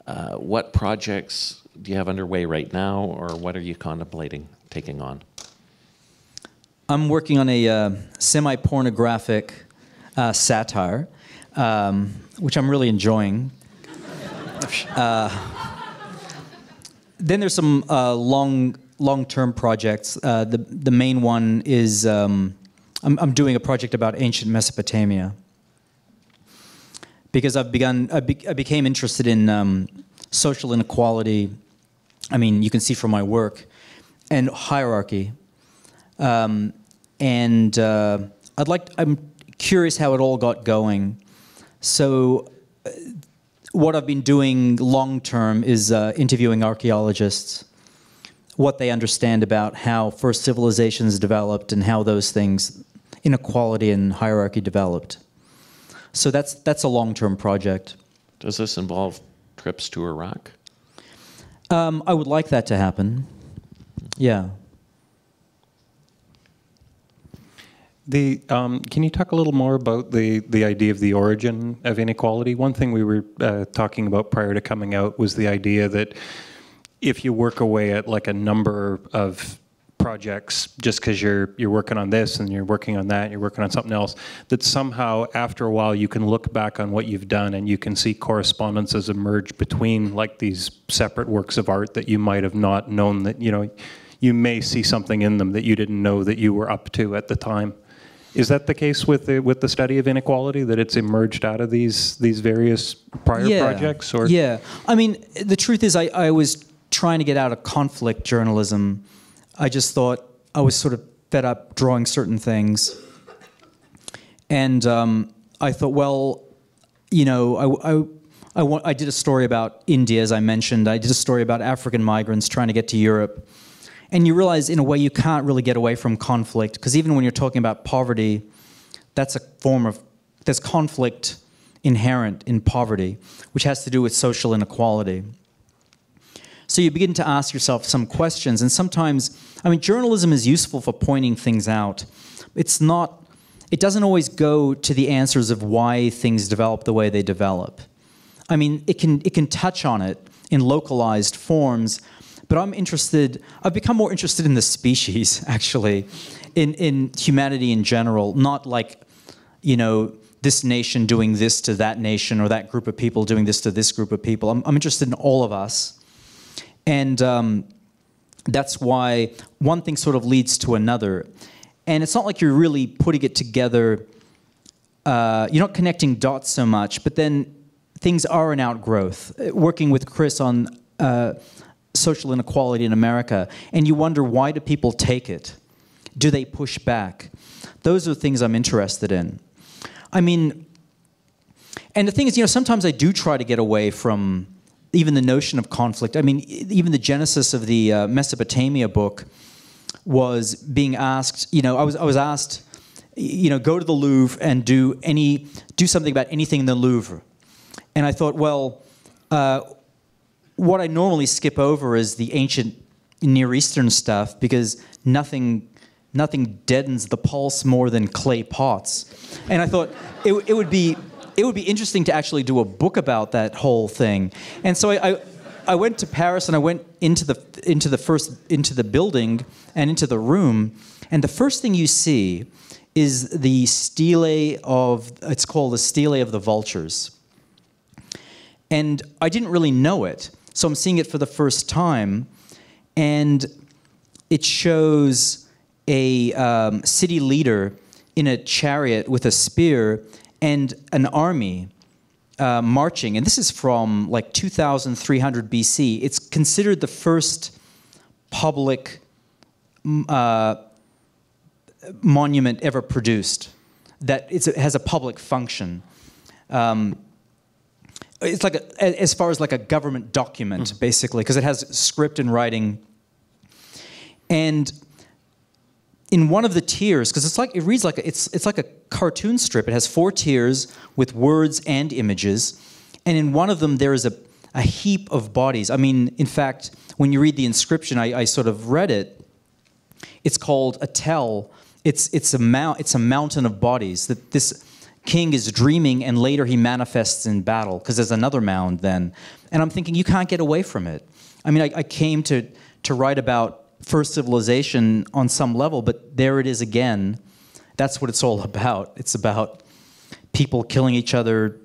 Uh, what projects do you have underway right now, or what are you contemplating taking on? I'm working on a uh, semi pornographic uh, satire, um, which I'm really enjoying. Uh, then there's some uh, long long-term projects. Uh, the the main one is um, I'm, I'm doing a project about ancient Mesopotamia because I've begun I, be, I became interested in um, social inequality. I mean, you can see from my work and hierarchy, um, and uh, I'd like I'm curious how it all got going. So. uh, What I've been doing long term is uh, interviewing archaeologists what they understand about how first civilizations developed and how those things, inequality and hierarchy developed. So that's that's a long-term project. Does this involve trips to Iraq? Um, I would like that to happen. Yeah. The, um, can you talk a little more about the, the idea of the origin of inequality? One thing we were uh, talking about prior to coming out was the idea that if you work away at like a number of projects just because you're you're working on this and you're working on that and you're working on something else that somehow after a while you can look back on what you've done and you can see correspondences emerge between like these separate works of art that you might have not known that you know you may see something in them that you didn't know that you were up to at the time is that the case with the with the study of inequality that it's emerged out of these these various prior projects or? Yeah. I mean the truth is I, I was trying to get out of conflict journalism. I just thought i was sort of fed up drawing certain things. And um, i thought well you know I, I, I did a story about india as i mentioned. I did a story about african migrants trying to get to europe and you realize in a way you can't really get away from conflict because even when you're talking about poverty that's a form of there's conflict inherent in poverty which has to do with social inequality. So you begin to ask yourself some questions and sometimes i mean journalism is useful for pointing things out. It's not it doesn't always go to the answers of why things develop the way they develop. I mean it can it can touch on it in localized forms but i'm interested i've become more interested in the species actually in in humanity in general not like you know this nation doing this to that nation or that group of people doing this to this group of people i'm, I'm interested in all of us and um, that's why one thing sort of leads to another. And it's not like you're really putting it together, uh, you're not connecting dots so much, but then things are an outgrowth. Uh, Working with Chris on uh, social inequality in America, and you wonder why do people take it? Do they push back? Those are the things I'm interested in. I mean, and the thing is, you know, sometimes I do try to get away from even the notion of conflict. I mean, even the genesis of the uh, Mesopotamia book was being asked. You know, I was I was asked, you know, go to the Louvre and do any do something about anything in the Louvre, and I thought, well, uh, what I normally skip over is the ancient Near Eastern stuff because nothing nothing deadens the pulse more than clay pots. And I thought it, it would be it would be interesting to actually do a book about that whole thing. And so I, I I went to Paris and I went into the into the first into the building and into the room, and the first thing you see is the stele of it's called the stele of the vultures. And I didn't really know it, so I'm seeing it for the first time, and it shows a um, city leader in a chariot with a spear and an army uh, marching. And this is from like 2300 BC. It's considered the first public uh, monument ever produced that it's, it has a public function. Um, it's like a, as far as like a government document, mm-hmm. basically, because it has script and writing. And in one of the tiers, because it's like it reads like a, it's it's like a cartoon strip. It has four tiers with words and images, and in one of them there is a a heap of bodies. I mean, in fact, when you read the inscription, I, I sort of read it. It's called a tell. It's it's a mount. It's a mountain of bodies that this king is dreaming, and later he manifests in battle. Because there's another mound then, and I'm thinking you can't get away from it. I mean, I, I came to to write about first civilization on some level, but there it is again. That's what it's all about. It's about people killing each other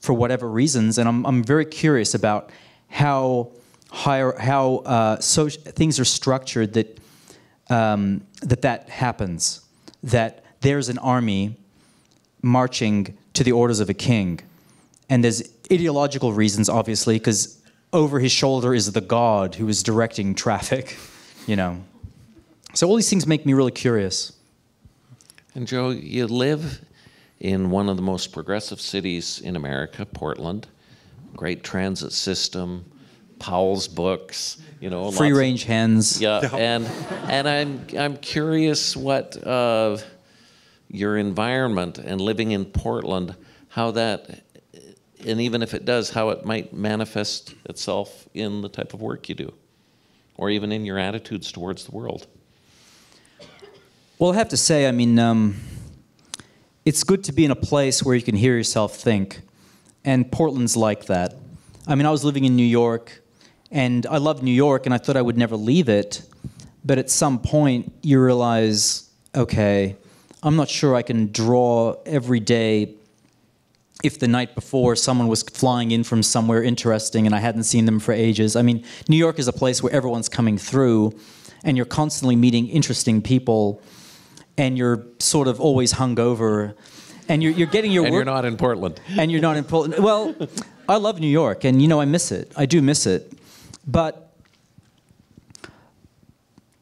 for whatever reasons, and I'm I'm very curious about how how, how uh, so things are structured that, um, that that happens. That there's an army marching to the orders of a king. And there's ideological reasons, obviously, because over his shoulder is the god who is directing traffic, you know. So all these things make me really curious. And Joe, you live in one of the most progressive cities in America, Portland. Great transit system, Powell's books, you know. Free range hens. Yeah, and and I'm I'm curious what uh, your environment and living in Portland, how that, and even if it does, how it might manifest itself in the type of work you do, or even in your attitudes towards the world. Well, I have to say, I mean, um, it's good to be in a place where you can hear yourself think. And Portland's like that. I mean, I was living in New York, and I loved New York, and I thought I would never leave it. But at some point, you realize, okay, I'm not sure I can draw every day if the night before someone was flying in from somewhere interesting and I hadn't seen them for ages. I mean, New York is a place where everyone's coming through and you're constantly meeting interesting people and you're sort of always hungover and you're, you're getting your And work you're not in Portland. and you're not in Portland. Well, I love New York, and you know I miss it. I do miss it, but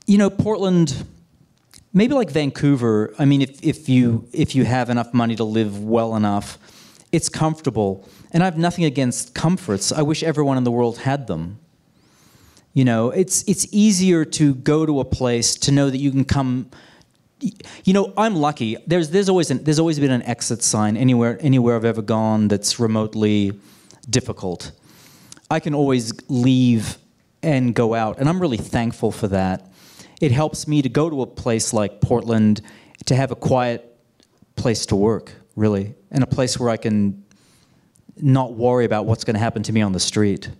you know Portland, maybe like Vancouver. I mean, if if you if you have enough money to live well enough, it's comfortable. And I have nothing against comforts. I wish everyone in the world had them. You know, it's it's easier to go to a place to know that you can come you know, I'm lucky. There's there's always an, there's always been an exit sign anywhere anywhere I've ever gone that's remotely difficult. I can always leave and go out, and I'm really thankful for that. It helps me to go to a place like Portland to have a quiet place to work, really, and a place where I can not worry about what's going to happen to me on the street.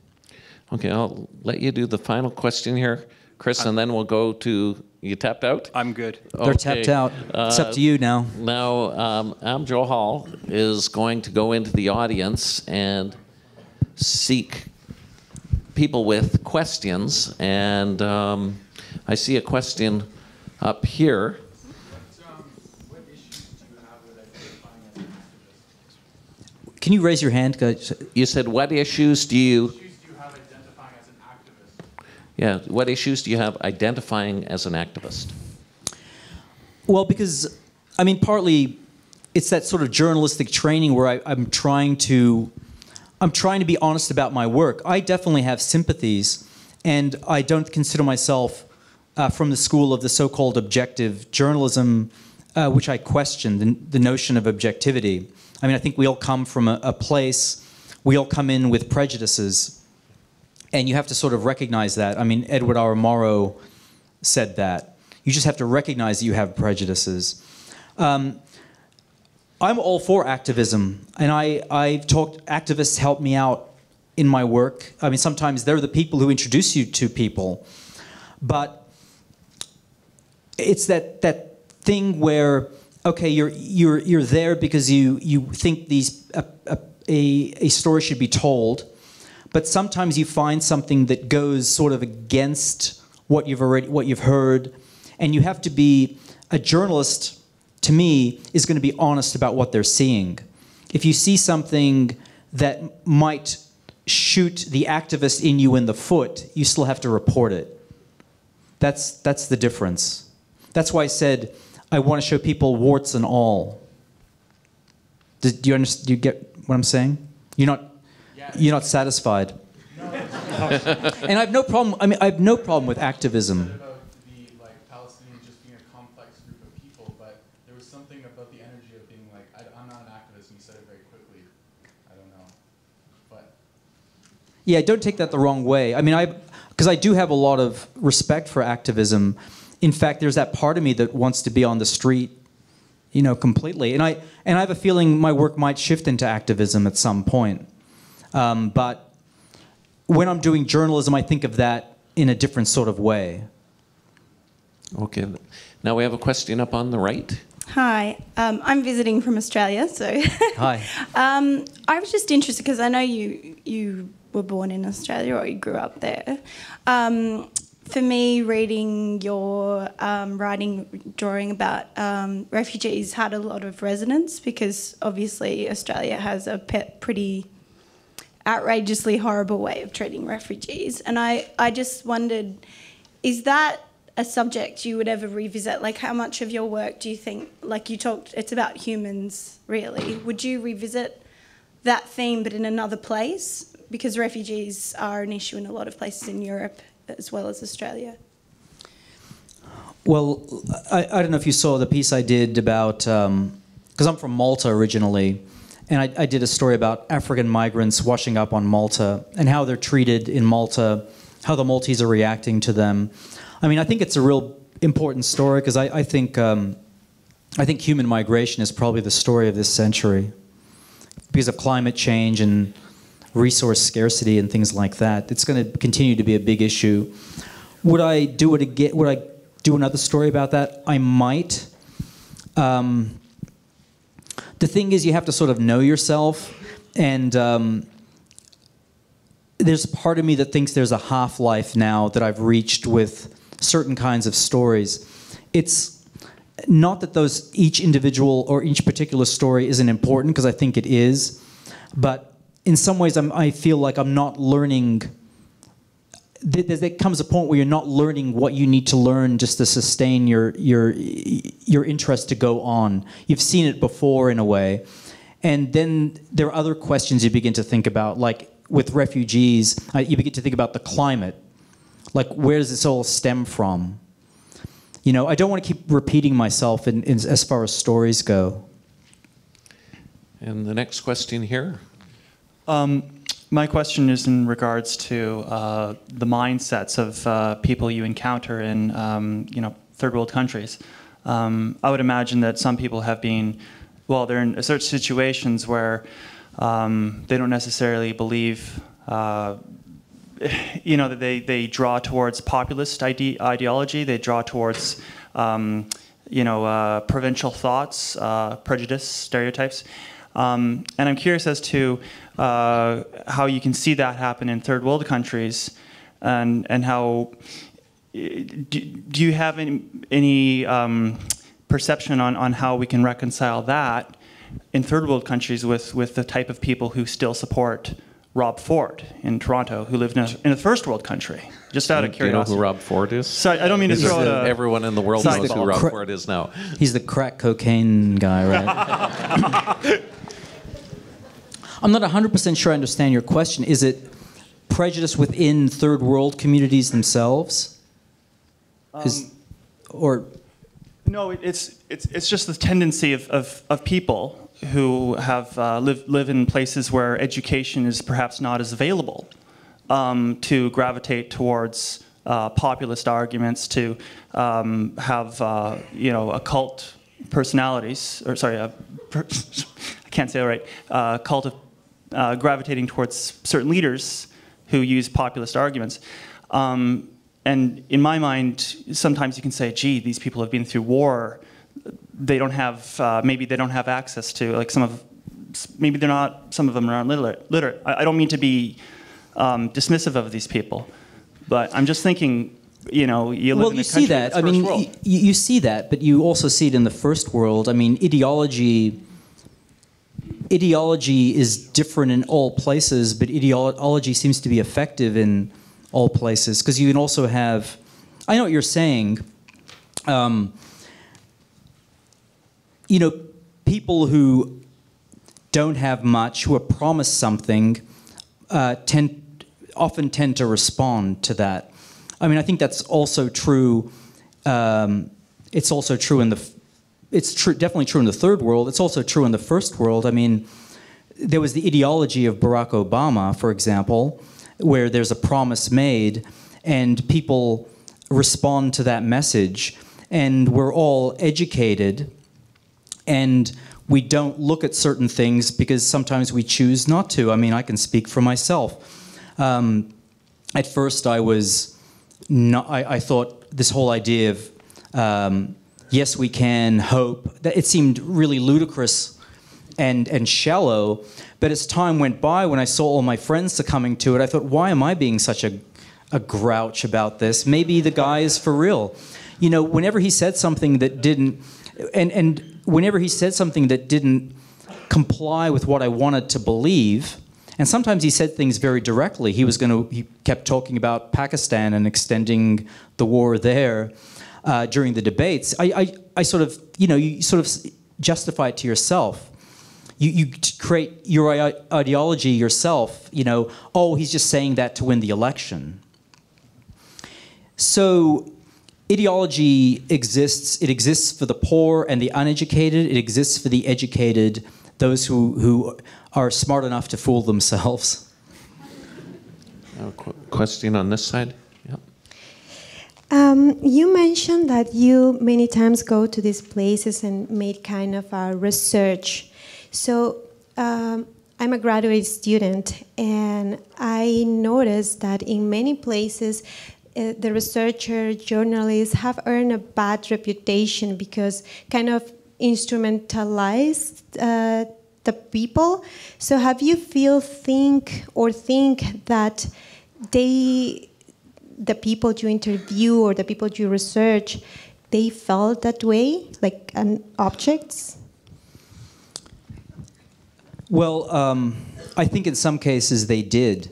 Okay, I'll let you do the final question here, Chris, and then we'll go to you tapped out. I'm good. They're tapped out. it's up to you now. Now, um, Am Joe Hall is going to go into the audience and seek people with questions. And um, I see a question up here. Can you raise your hand? You said, What issues do you, issues do you have identifying as an activist? yeah, what issues do you have identifying as an activist? Well, because I mean, partly it's that sort of journalistic training where I, I'm trying to, I'm trying to be honest about my work. I definitely have sympathies, and I don't consider myself uh, from the school of the so-called objective journalism, uh, which I question the, the notion of objectivity. I mean, I think we all come from a, a place, we all come in with prejudices, and you have to sort of recognize that. I mean, Edward R. Murrow said that. You just have to recognize that you have prejudices. Um, I'm all for activism, and I, I've talked, activists help me out in my work. I mean, sometimes they're the people who introduce you to people, but it's that, that thing where, okay, you're, you're, you're there because you, you think these, a, a, a, story should be told, but sometimes you find something that goes sort of against what you've already, what you've heard, and you have to be a journalist to me is going to be honest about what they're seeing. If you see something that might shoot the activist in you in the foot you still have to report it. That's that's the difference that's why i said i want to show people warts and all do, do you understand do you get what i'm saying you're not you're not satisfied and i have no problem i mean i have no problem with activism About like Palestinians just being a complex group of people, but there was something about the energy of being like, I, I'm not an activist, and you said it very quickly. I don't know, but Yeah, don't take that the wrong way. I mean, I because I do have a lot of respect for activism. In fact, there's that part of me that wants to be on the street, you know, completely. And I and I have a feeling my work might shift into activism at some point. Um, but when I'm doing journalism, I think of that in a different sort of way. Okay, now we have a question up on the right. Hi, um, I'm visiting from Australia, so Hi. um, I was just interested because I know you you were born in Australia or you grew up there. Um, for me, reading your um, writing, drawing about um, refugees had a lot of resonance because obviously Australia has a pretty outrageously horrible way of treating refugees. And I, I just wondered, is that a subject you would ever revisit? Like, how much of your work do you think, like you talked, it's about humans, really. Would you revisit that theme but in another place? Because refugees are an issue in a lot of places in Europe as well as Australia. Well, I, I don't know if you saw the piece I did about, because I'm from Malta originally, and I, I did a story about African migrants washing up on Malta and how they're treated in Malta, how the Maltese are reacting to them. I mean, I think it's a real important story because I, I think um, I think human migration is probably the story of this century because of climate change and resource scarcity and things like that. It's going to continue to be a big issue. Would I do it again? Would I do another story about that? I might. Um, the thing is, you have to sort of know yourself, and um, there's part of me that thinks there's a half life now that I've reached with certain kinds of stories. It's not that those each individual or each particular story isn't important because I think it is, but in some ways I'm, I feel like I'm not learning. There, there comes a point where you're not learning what you need to learn just to sustain your your your interest to go on. You've seen it before in a way, and then there are other questions you begin to think about, like with refugees, uh, you begin to think about the climate, like where does this all stem from? You know, I don't want to keep repeating myself in, in, as far as stories go. And the next question here. Um, my question is in regards to uh, the mindsets of uh, people you encounter in, um, you know, third world countries. Um, I would imagine that some people have been, well, they're in certain situations where um, they don't necessarily believe, uh, you know, that they, they draw towards populist ide- ideology, they draw towards, um, you know, uh, provincial thoughts, uh, prejudice, stereotypes. Um, and I'm curious as to uh, how you can see that happen in third world countries, and and how do, do you have any, any um, perception on, on how we can reconcile that in third world countries with, with the type of people who still support Rob Ford in Toronto, who lived in a, in a first world country? Just out of Do you know curiosity. who Rob Ford is? Sorry, I don't mean to throw the- it. everyone in the world Sorry. knows who Rob Cra- Ford is now. He's the crack cocaine guy, right? I'm not 100% sure I understand your question. Is it prejudice within third world communities themselves? Is, or No, it's, it's, it's just the tendency of, of, of people who have uh, live, live in places where education is perhaps not as available um, to gravitate towards uh, populist arguments, to um, have uh, you know occult personalities, or sorry, uh, per, I can't say it right, uh, cult of uh, gravitating towards certain leaders who use populist arguments. Um, and in my mind, sometimes you can say, gee, these people have been through war. They don't have, uh, maybe they don't have access to, like some of, maybe they're not, some of them are not literate. I, I don't mean to be um, dismissive of these people, but I'm just thinking, you know, you live well, in you a see that. I mean, world. y- y- you see that, but you also see it in the first world. I mean, ideology. Ideology is different in all places, but ideology seems to be effective in all places because you can also have. I know what you're saying. Um, you know, people who don't have much, who are promised something, uh, tend often tend to respond to that. I mean, I think that's also true. Um, it's also true in the. It's true, definitely true in the third world. It's also true in the first world. I mean, there was the ideology of Barack Obama, for example, where there's a promise made, and people respond to that message, and we're all educated and we don't look at certain things because sometimes we choose not to. I mean, I can speak for myself. Um, at first, I was not. I, I thought this whole idea of um, yes, we can hope that it seemed really ludicrous and and shallow. But as time went by, when I saw all my friends succumbing to it, I thought, why am I being such a a grouch about this? Maybe the guy is for real. You know, whenever he said something that didn't, and and whenever he said something that didn't comply with what I wanted to believe. And sometimes he said things very directly. He was going to. He kept talking about Pakistan and extending the war there uh, during the debates. I, I, I sort of, you know, you sort of justify it to yourself. You, you create your ideology yourself. You know, oh, he's just saying that to win the election. So ideology exists. It exists for the poor and the uneducated. It exists for the educated those who, who are smart enough to fool themselves. A qu question on this side? Um, you mentioned that you many times go to these places and made kind of a research. So um, I'm a graduate student, and I noticed that in many places, uh, the researcher journalists have earned a bad reputation because kind of instrumentalized uh, the people. So have you feel think or think that they, the people you interview or the people you research, they felt that way, like an objects? Well, um, I think in some cases they did.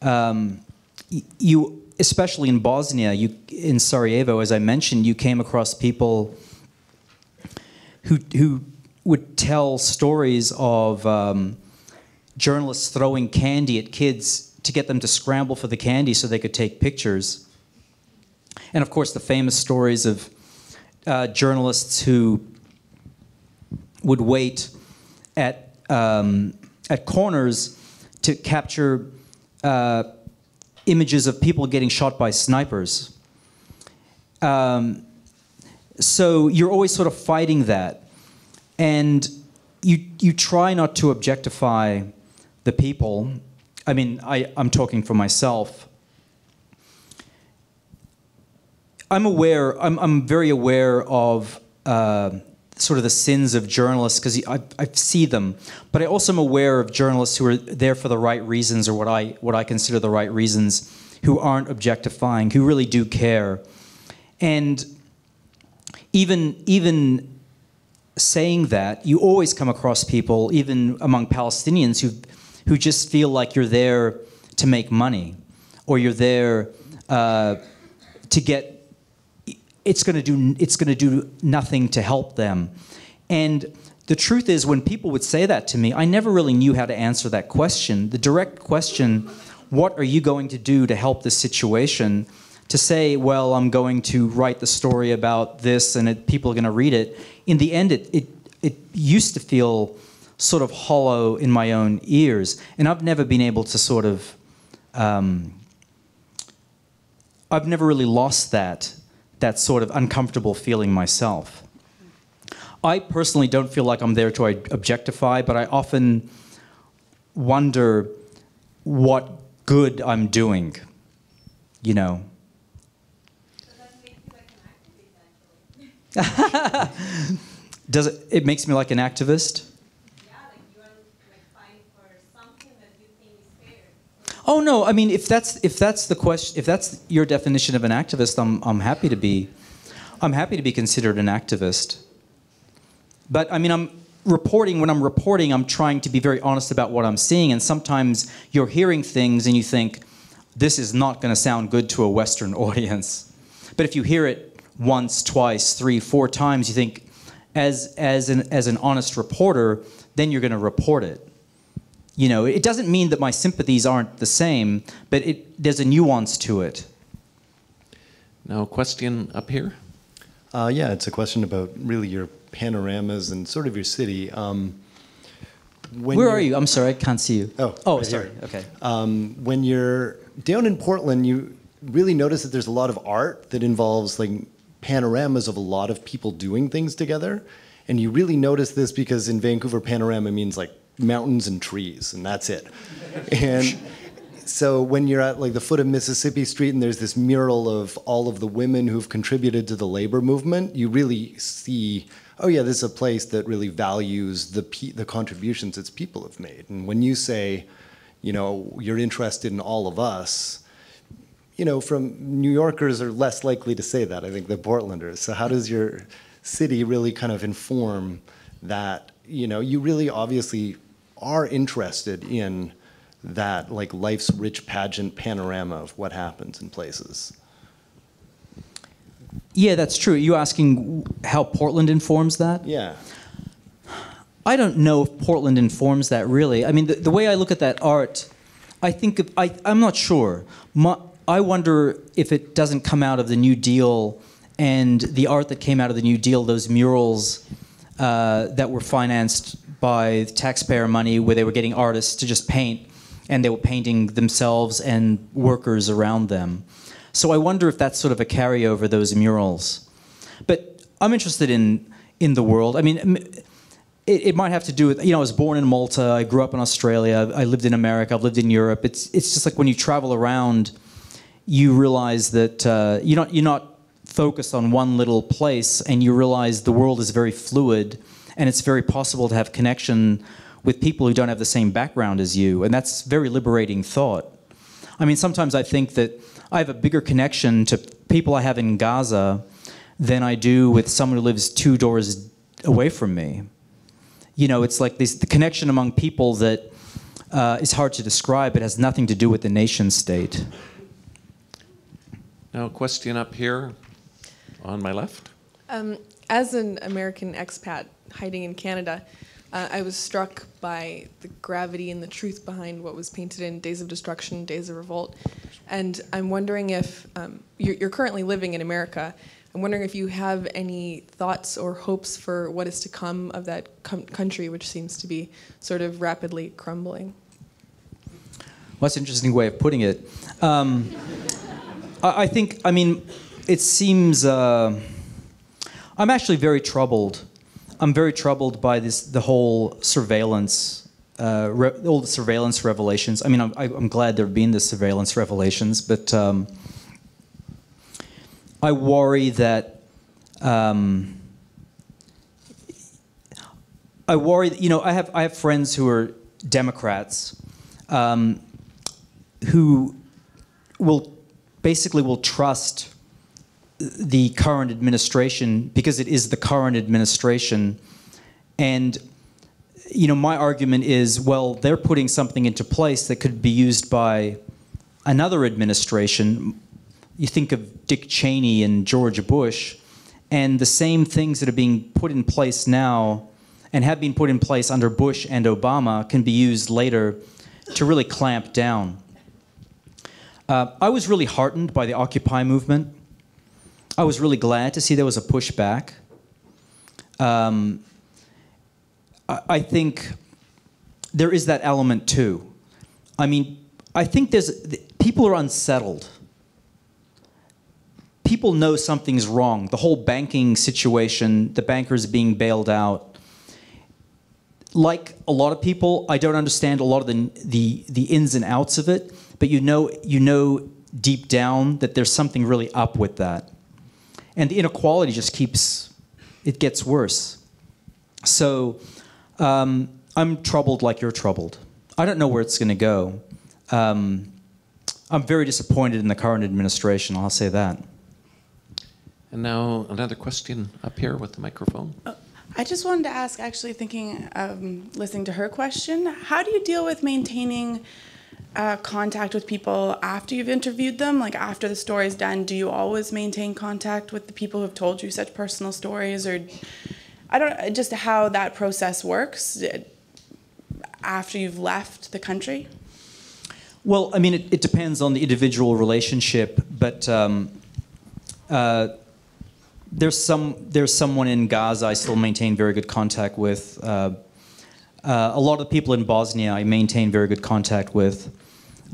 Um, you, especially in Bosnia, you in Sarajevo, as I mentioned, you came across people who, who would tell stories of um, journalists throwing candy at kids to get them to scramble for the candy so they could take pictures. And of course, the famous stories of uh, journalists who would wait at, um, at corners to capture uh, images of people getting shot by snipers. Um, so you're always sort of fighting that. And you, you try not to objectify the people. I mean, I, I'm talking for myself. I'm aware, I'm, I'm very aware of uh, sort of the sins of journalists because I, I see them, but I also am aware of journalists who are there for the right reasons or what I, what I consider the right reasons, who aren't objectifying, who really do care. And even even saying that, you always come across people, even among Palestinians, who who just feel like you're there to make money, or you're there uh, to get. It's going to do. It's going to do nothing to help them, and the truth is, when people would say that to me, I never really knew how to answer that question. The direct question, "What are you going to do to help this situation?" to say, well, I'm going to write the story about this and it, people are going to read it, in the end, it, it, it used to feel sort of hollow in my own ears. And I've never been able to sort of, um, I've never really lost that, that sort of uncomfortable feeling myself. I personally don't feel like I'm there to objectify, but I often wonder what good I'm doing, you know. Does it? It makes me like an activist. Oh no! I mean, if that's if that's the question, if that's your definition of an activist, I'm I'm happy to be, I'm happy to be considered an activist. But I mean, I'm reporting. When I'm reporting, I'm trying to be very honest about what I'm seeing, and sometimes you're hearing things and you think, this is not going to sound good to a Western audience. But if you hear it once, twice, three, four times, you think, as, as, an, as an honest reporter, then you're going to report it. You know, it doesn't mean that my sympathies aren't the same, but it, there's a nuance to it. Now, a question up here? Uh, yeah, it's a question about really your panoramas and sort of your city. Um, Where are you? I'm sorry, I can't see you. Oh, oh, right sorry. Here. Okay. Um, when you're down in Portland, you really notice that there's a lot of art that involves like panoramas of a lot of people doing things together. And you really notice this because in Vancouver, panorama means like mountains and trees, and that's it. and so when you're at like the foot of Mississippi Street and there's this mural of all of the women who've contributed to the labor movement, you really see, oh yeah, this is a place that really values the the contributions its people have made. And when you say, you know, you're interested in all of us, you know, from New Yorkers are less likely to say that, I think, than Portlanders. So how does your city really kind of inform that, you know, you really obviously are interested in that like life's rich pageant panorama of what happens in places. Yeah, that's true. Are you asking how Portland informs that? Yeah. I don't know if Portland informs that really. I mean, the, the way I look at that art, I think of, I, I'm not sure. My, I wonder if it doesn't come out of the New Deal and the art that came out of the New Deal, those murals uh, that were financed by taxpayer money, where they were getting artists to just paint, and they were painting themselves and workers around them. So I wonder if that's sort of a carryover, those murals. But I'm interested in in the world. I mean, it, it might have to do with you know I was born in Malta. I grew up in Australia. I lived in America. I've lived in Europe. It's it's just like when you travel around, you realize that uh, you're not you're not focused on one little place, and you realize the world is very fluid, and it's very possible to have connection with people who don't have the same background as you, and that's very liberating thought. I mean, sometimes I think that I have a bigger connection to people I have in Gaza than I do with someone who lives two doors away from me. You know, it's like this the connection among people that uh, is hard to describe. It has nothing to do with the nation state. Now, a question up here on my left. Um, as an American expat hiding in Canada, uh, I was struck by the gravity and the truth behind what was painted in Days of Destruction, Days of Revolt. And I'm wondering if um, you're, you're currently living in America. I'm wondering if you have any thoughts or hopes for what is to come of that country, which seems to be sort of rapidly crumbling. Well, that's an interesting way of putting it. Um, I, I think, I mean, it seems. Uh, I'm actually very troubled. I'm very troubled by this, the whole surveillance, uh, re- all the surveillance revelations. I mean, I'm, I'm glad there have been the surveillance revelations, but um, I worry that. Um, I worry. You know, I have I have friends who are Democrats, um, who will basically will trust the current administration because it is the current administration. And you know my argument is well they're putting something into place that could be used by another administration. You think of Dick Cheney and George Bush and the same things that are being put in place now and have been put in place under Bush and Obama can be used later to really clamp down. Uh, I was really heartened by the Occupy movement I was really glad to see there was a pushback. Um, I, I think there is that element too. I mean, I think there's people are unsettled. People know something's wrong. The whole banking situation, the bankers being bailed out. Like a lot of people, I don't understand a lot of the the, the ins and outs of it, but you know you know deep down that there's something really up with that and the inequality just keeps it gets worse. So um, i'm troubled like you're troubled. I don't know where it's going to go. Um, i'm very disappointed in the current administration i'll say that. And now another question up here with the microphone. I just wanted to ask, actually, thinking, um, listening to her question, how do you deal with maintaining uh, contact with people after you've interviewed them? Like after the story's done, do you always maintain contact with the people who've told you such personal stories, or I don't just how that process works uh, after you've left the country? Well, I mean, it, it depends on the individual relationship, but um, uh, there's some there's someone in Gaza I still maintain very good contact with. Uh, uh, a lot of people in Bosnia I maintain very good contact with.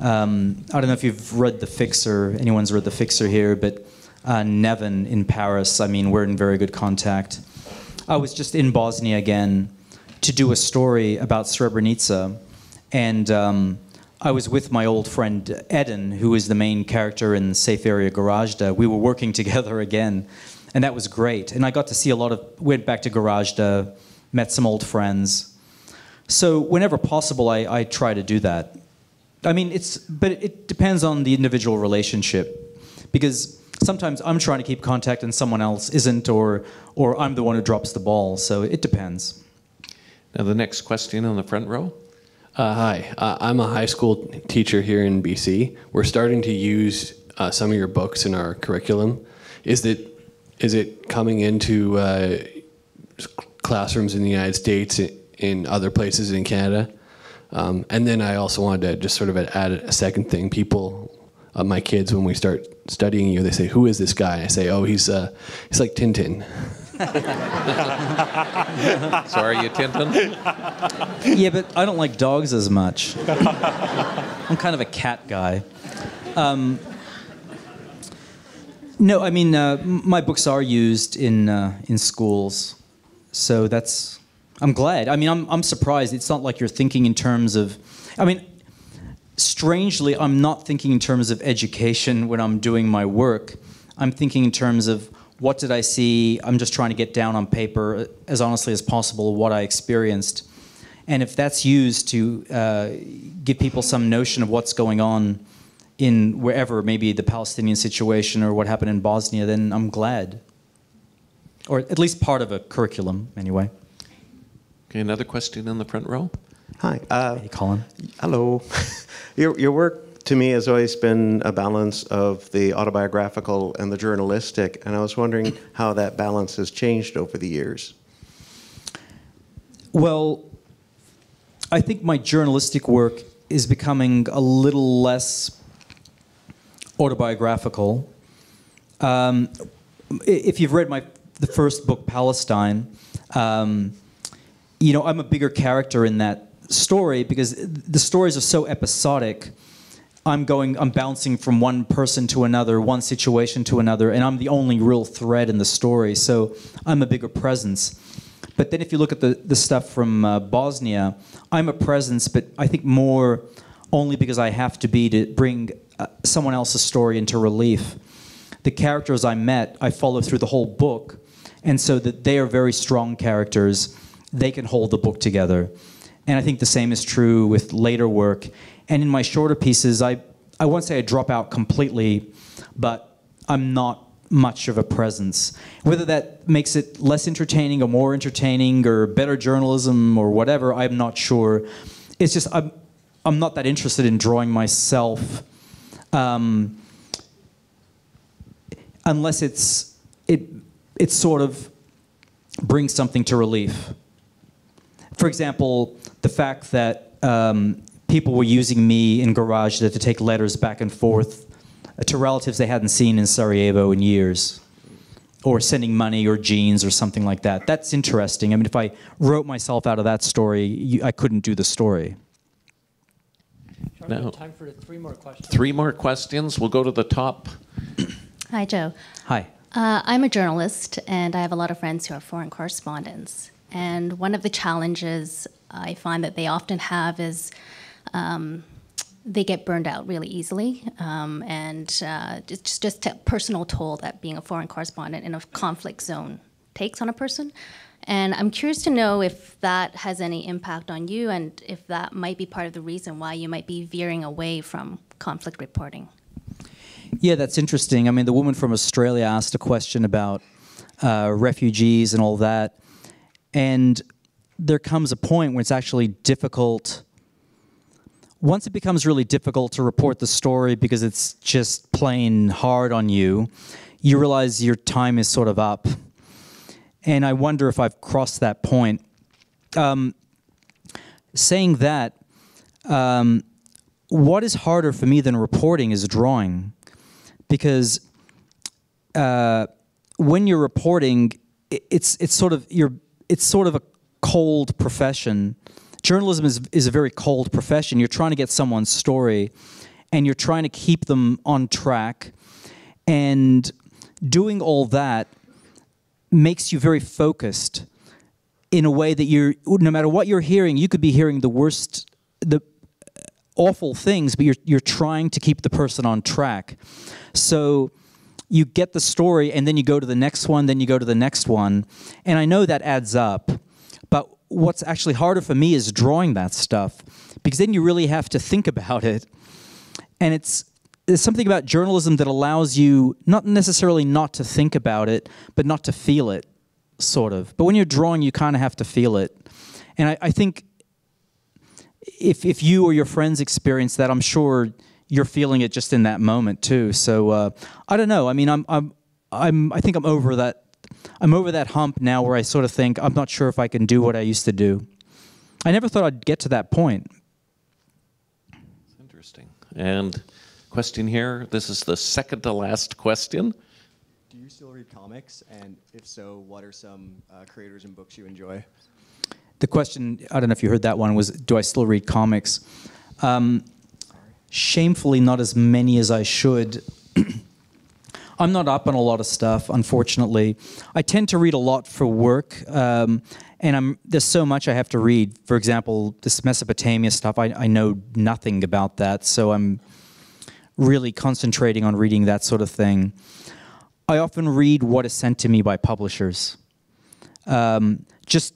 Um, I don't know if you've read The Fixer. Anyone's read The Fixer here, but uh, Neven in Paris. I mean, we're in very good contact. I was just in Bosnia again to do a story about Srebrenica, and um, I was with my old friend Edin, who is the main character in Safe Area Gorazde. We were working together again, and that was great. And I got to see a lot of, went back to Gorazde, met some old friends. So whenever possible, I, I try to do that. I mean, it's, but it depends on the individual relationship, because sometimes I'm trying to keep contact and someone else isn't, or, or I'm the one who drops the ball. So it depends. Now, the next question on the front row. Uh, hi, uh, I'm a high school teacher here in BC. We're starting to use uh, some of your books in our curriculum. Is it is it coming into uh, classrooms in the United States, in other places in Canada? Um, and then I also wanted to just sort of add a second thing. People, uh, my kids, when we start studying you, they say, "Who is this guy?" I say, "Oh, he's uh, he's like Tintin." so are you Tintin? yeah, but I don't like dogs as much. I'm kind of a cat guy. Um, no, I mean uh, my books are used in uh, in schools, so that's. I'm glad. I mean, I'm I'm surprised. It's not like you're thinking in terms of. I mean, strangely, I'm not thinking in terms of education when I'm doing my work. I'm thinking in terms of what did I see? I'm just trying to get down on paper as honestly as possible what I experienced. And if that's used to uh, give people some notion of what's going on in wherever, maybe the Palestinian situation or what happened in Bosnia, then I'm glad. Or at least part of a curriculum, anyway. Okay, another question in the front row. Hi. Uh, hey, Colin. Hello. your, your work to me has always been a balance of the autobiographical and the journalistic, and I was wondering how that balance has changed over the years. Well, I think my journalistic work is becoming a little less autobiographical. Um, if you've read my the first book, Palestine, um, you know I'm a bigger character in that story because the stories are so episodic I'm going, I'm bouncing from one person to another, one situation to another, and I'm the only real thread in the story. So I'm a bigger presence. But then if you look at the, the stuff from uh, Bosnia, I'm a presence, but I think more only because I have to be to bring uh, someone else's story into relief. The characters I met, I follow through the whole book, and so that they are very strong characters. They can hold the book together. And I think the same is true with later work. And in my shorter pieces, I, I won't say I drop out completely, but I'm not much of a presence. Whether that makes it less entertaining or more entertaining or better journalism or whatever, I'm not sure. It's just I'm, I'm not that interested in drawing myself um, unless it's it it sort of brings something to relief. For example, the fact that um, people were using me in Gorazde to take letters back and forth to relatives they hadn't seen in Sarajevo in years, or sending money or jeans or something like that. That's interesting. I mean, if I wrote myself out of that story, you, I couldn't do the story. No. Time for three more questions. Three more questions. We'll go to the top. Hi, Joe. Hi. Uh, I'm a journalist, and I have a lot of friends who are foreign correspondents. And one of the challenges I find that they often have is um, they get burned out really easily, um, and uh, it's just a personal toll that being a foreign correspondent in a conflict zone takes on a person. And I'm curious to know if that has any impact on you, and if that might be part of the reason why you might be veering away from conflict reporting. Yeah, that's interesting. I mean, the woman from Australia asked a question about uh, refugees and all that, and there comes a point where it's actually difficult once it becomes really difficult to report the story because it's just plain hard on you, you realize your time is sort of up. And I wonder if I've crossed that point. Um, saying that, um, what is harder for me than reporting is drawing. Because uh, when you're reporting, it's, it's, sort of, you're, it's sort of a cold profession journalism is, is a very cold profession. You're trying to get someone's story and you're trying to keep them on track. And doing all that makes you very focused in a way that you're, no matter what you're hearing, you could be hearing the worst, the, awful things, but you're you're trying to keep the person on track. So you get the story and then you go to the next one, then you go to the next one. And I know that adds up. But what's actually harder for me is drawing that stuff because then you really have to think about it. And it's there's something about journalism that allows you not necessarily not to think about it, but not to feel it, sort of. But when you're drawing, you kind of have to feel it. And I, I think if, if you or your friends experience that, I'm sure you're feeling it just in that moment too. So uh, I don't know. I mean, I'm, I'm, I'm, I think I'm over that. I'm over that hump now where I sort of think I'm not sure if I can do what I used to do. I never thought I'd get to that point. Interesting. And question here. This is the second to last question. Do you still read comics? And if so, what are some uh, creators and books you enjoy? The question, I don't know if you heard that one, was do I still read comics? Um, shamefully, not as many as I should. I'm not up on a lot of stuff, unfortunately. I tend to read a lot for work, um, and I'm, there's so much I have to read. For example, this Mesopotamia stuff, I, I know nothing about that, so I'm really concentrating on reading that sort of thing. I often read what is sent to me by publishers. Um, just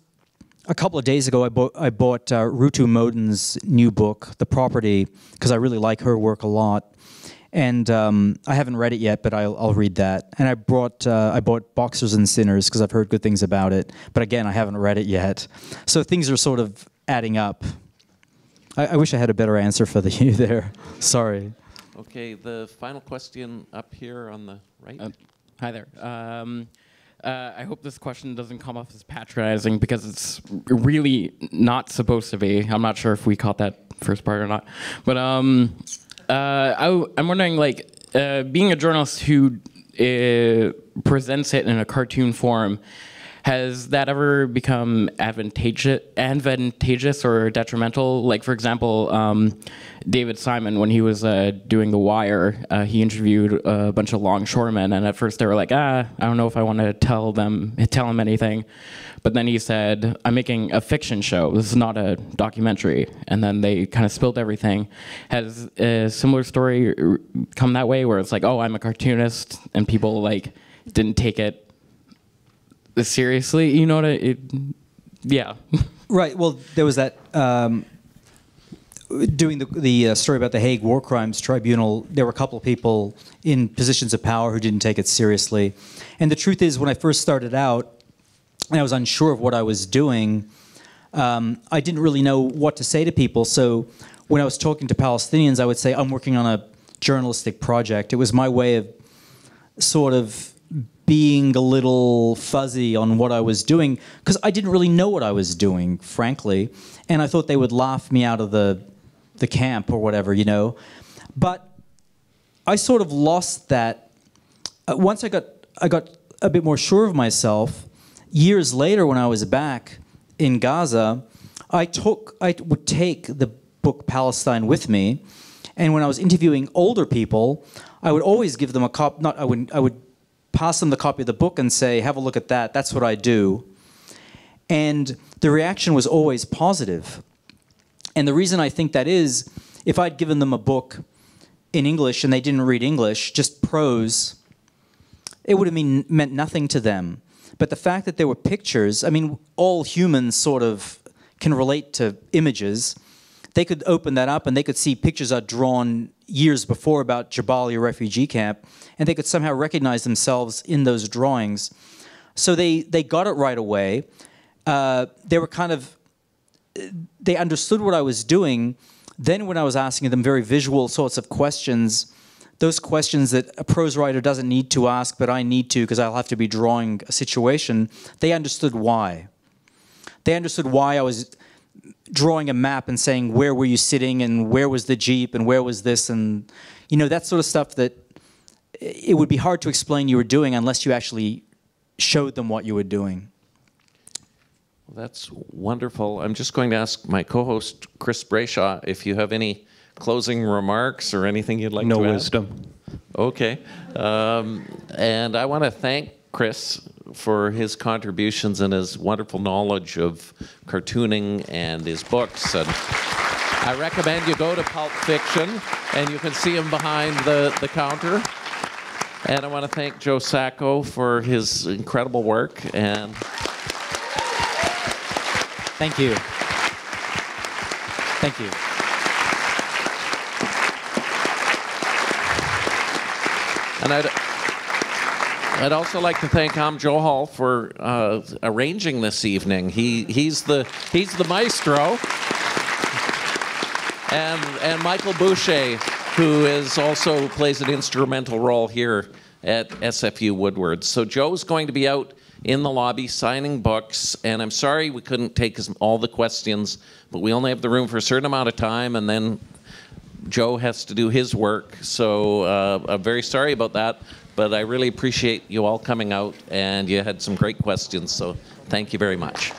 a couple of days ago, I bought, I bought uh, Rutu Modan's new book, The Property, because I really like her work a lot. And um, I haven't read it yet, but I'll, I'll read that. And I brought uh, I bought Boxers and Sinners because I've heard good things about it. But again, I haven't read it yet. So things are sort of adding up. I, I wish I had a better answer for the you there. Sorry. Okay, the final question up here on the right. Uh, hi there. Um, uh, I hope this question doesn't come off as patronizing because it's really not supposed to be. I'm not sure if we caught that first part or not. But um, uh, I, am wondering, like, uh, being a journalist who uh, presents it in a cartoon form, has that ever become advantageous, advantageous or detrimental? Like, for example, um, David Simon, when he was uh, doing The Wire, uh, he interviewed a bunch of longshoremen, and at first they were like, "Ah, I don't know if I want to tell them, tell him anything." But then he said, "I'm making a fiction show. This is not a documentary." And then they kind of spilled everything. Has a similar story come that way, where it's like, "Oh, I'm a cartoonist," and people like didn't take it seriously. You know what I? It, yeah. Right. Well, there was that. Um, doing the, the uh, story about the Hague War Crimes Tribunal, there were a couple of people in positions of power who didn't take it seriously. And the truth is, when I first started out, and I was unsure of what I was doing, um, I didn't really know what to say to people. So when I was talking to Palestinians, I would say, I'm working on a journalistic project. It was my way of sort of being a little fuzzy on what I was doing because I didn't really know what I was doing, frankly, and I thought they would laugh me out of the the camp or whatever, you know. But I sort of lost that uh, once I got I got a bit more sure of myself. Years later, when I was back in Gaza, I took I would take the book Palestine with me, and when I was interviewing older people, I would always give them a cop. Not I would I would pass them the copy of the book and say, have a look at that. That's what I do. And the reaction was always positive. And the reason I think that is, if I'd given them a book in English and they didn't read English, just prose, it would have mean, meant nothing to them. But the fact that there were pictures, I mean, all humans sort of can relate to images. They could open that up and they could see pictures I'd drawn years before about Jabalia refugee camp, and they could somehow recognize themselves in those drawings. So they, they got it right away. Uh, they were kind of, they understood what I was doing. Then when I was asking them very visual sorts of questions, those questions that a prose writer doesn't need to ask, but I need to because I'll have to be drawing a situation, they understood why. They understood why I was drawing a map and saying where were you sitting and where was the jeep and where was this and you know that sort of stuff that it would be hard to explain you were doing unless you actually showed them what you were doing. Well, that's wonderful. I'm just going to ask my co-host Chris Brayshaw if you have any closing remarks or anything you'd like no to add. Wisdom. Okay. Um, and I want to thank Chris for his contributions and his wonderful knowledge of cartooning and his books. And I recommend you go to Pulp Fiction, and you can see him behind the, the counter. And I want to thank Joe Sacco for his incredible work. And Thank you. Thank you. And I'd, I'd also like to thank Am Johal for uh, arranging this evening. He, he's, the, he's the maestro. And, and Michael Boucher, who is also plays an instrumental role here at SFU Woodward. So Joe's going to be out in the lobby signing books, and I'm sorry we couldn't take all the questions, but we only have the room for a certain amount of time, and then Joe has to do his work, so uh, I'm very sorry about that. But I really appreciate you all coming out, and you had some great questions. So thank you very much.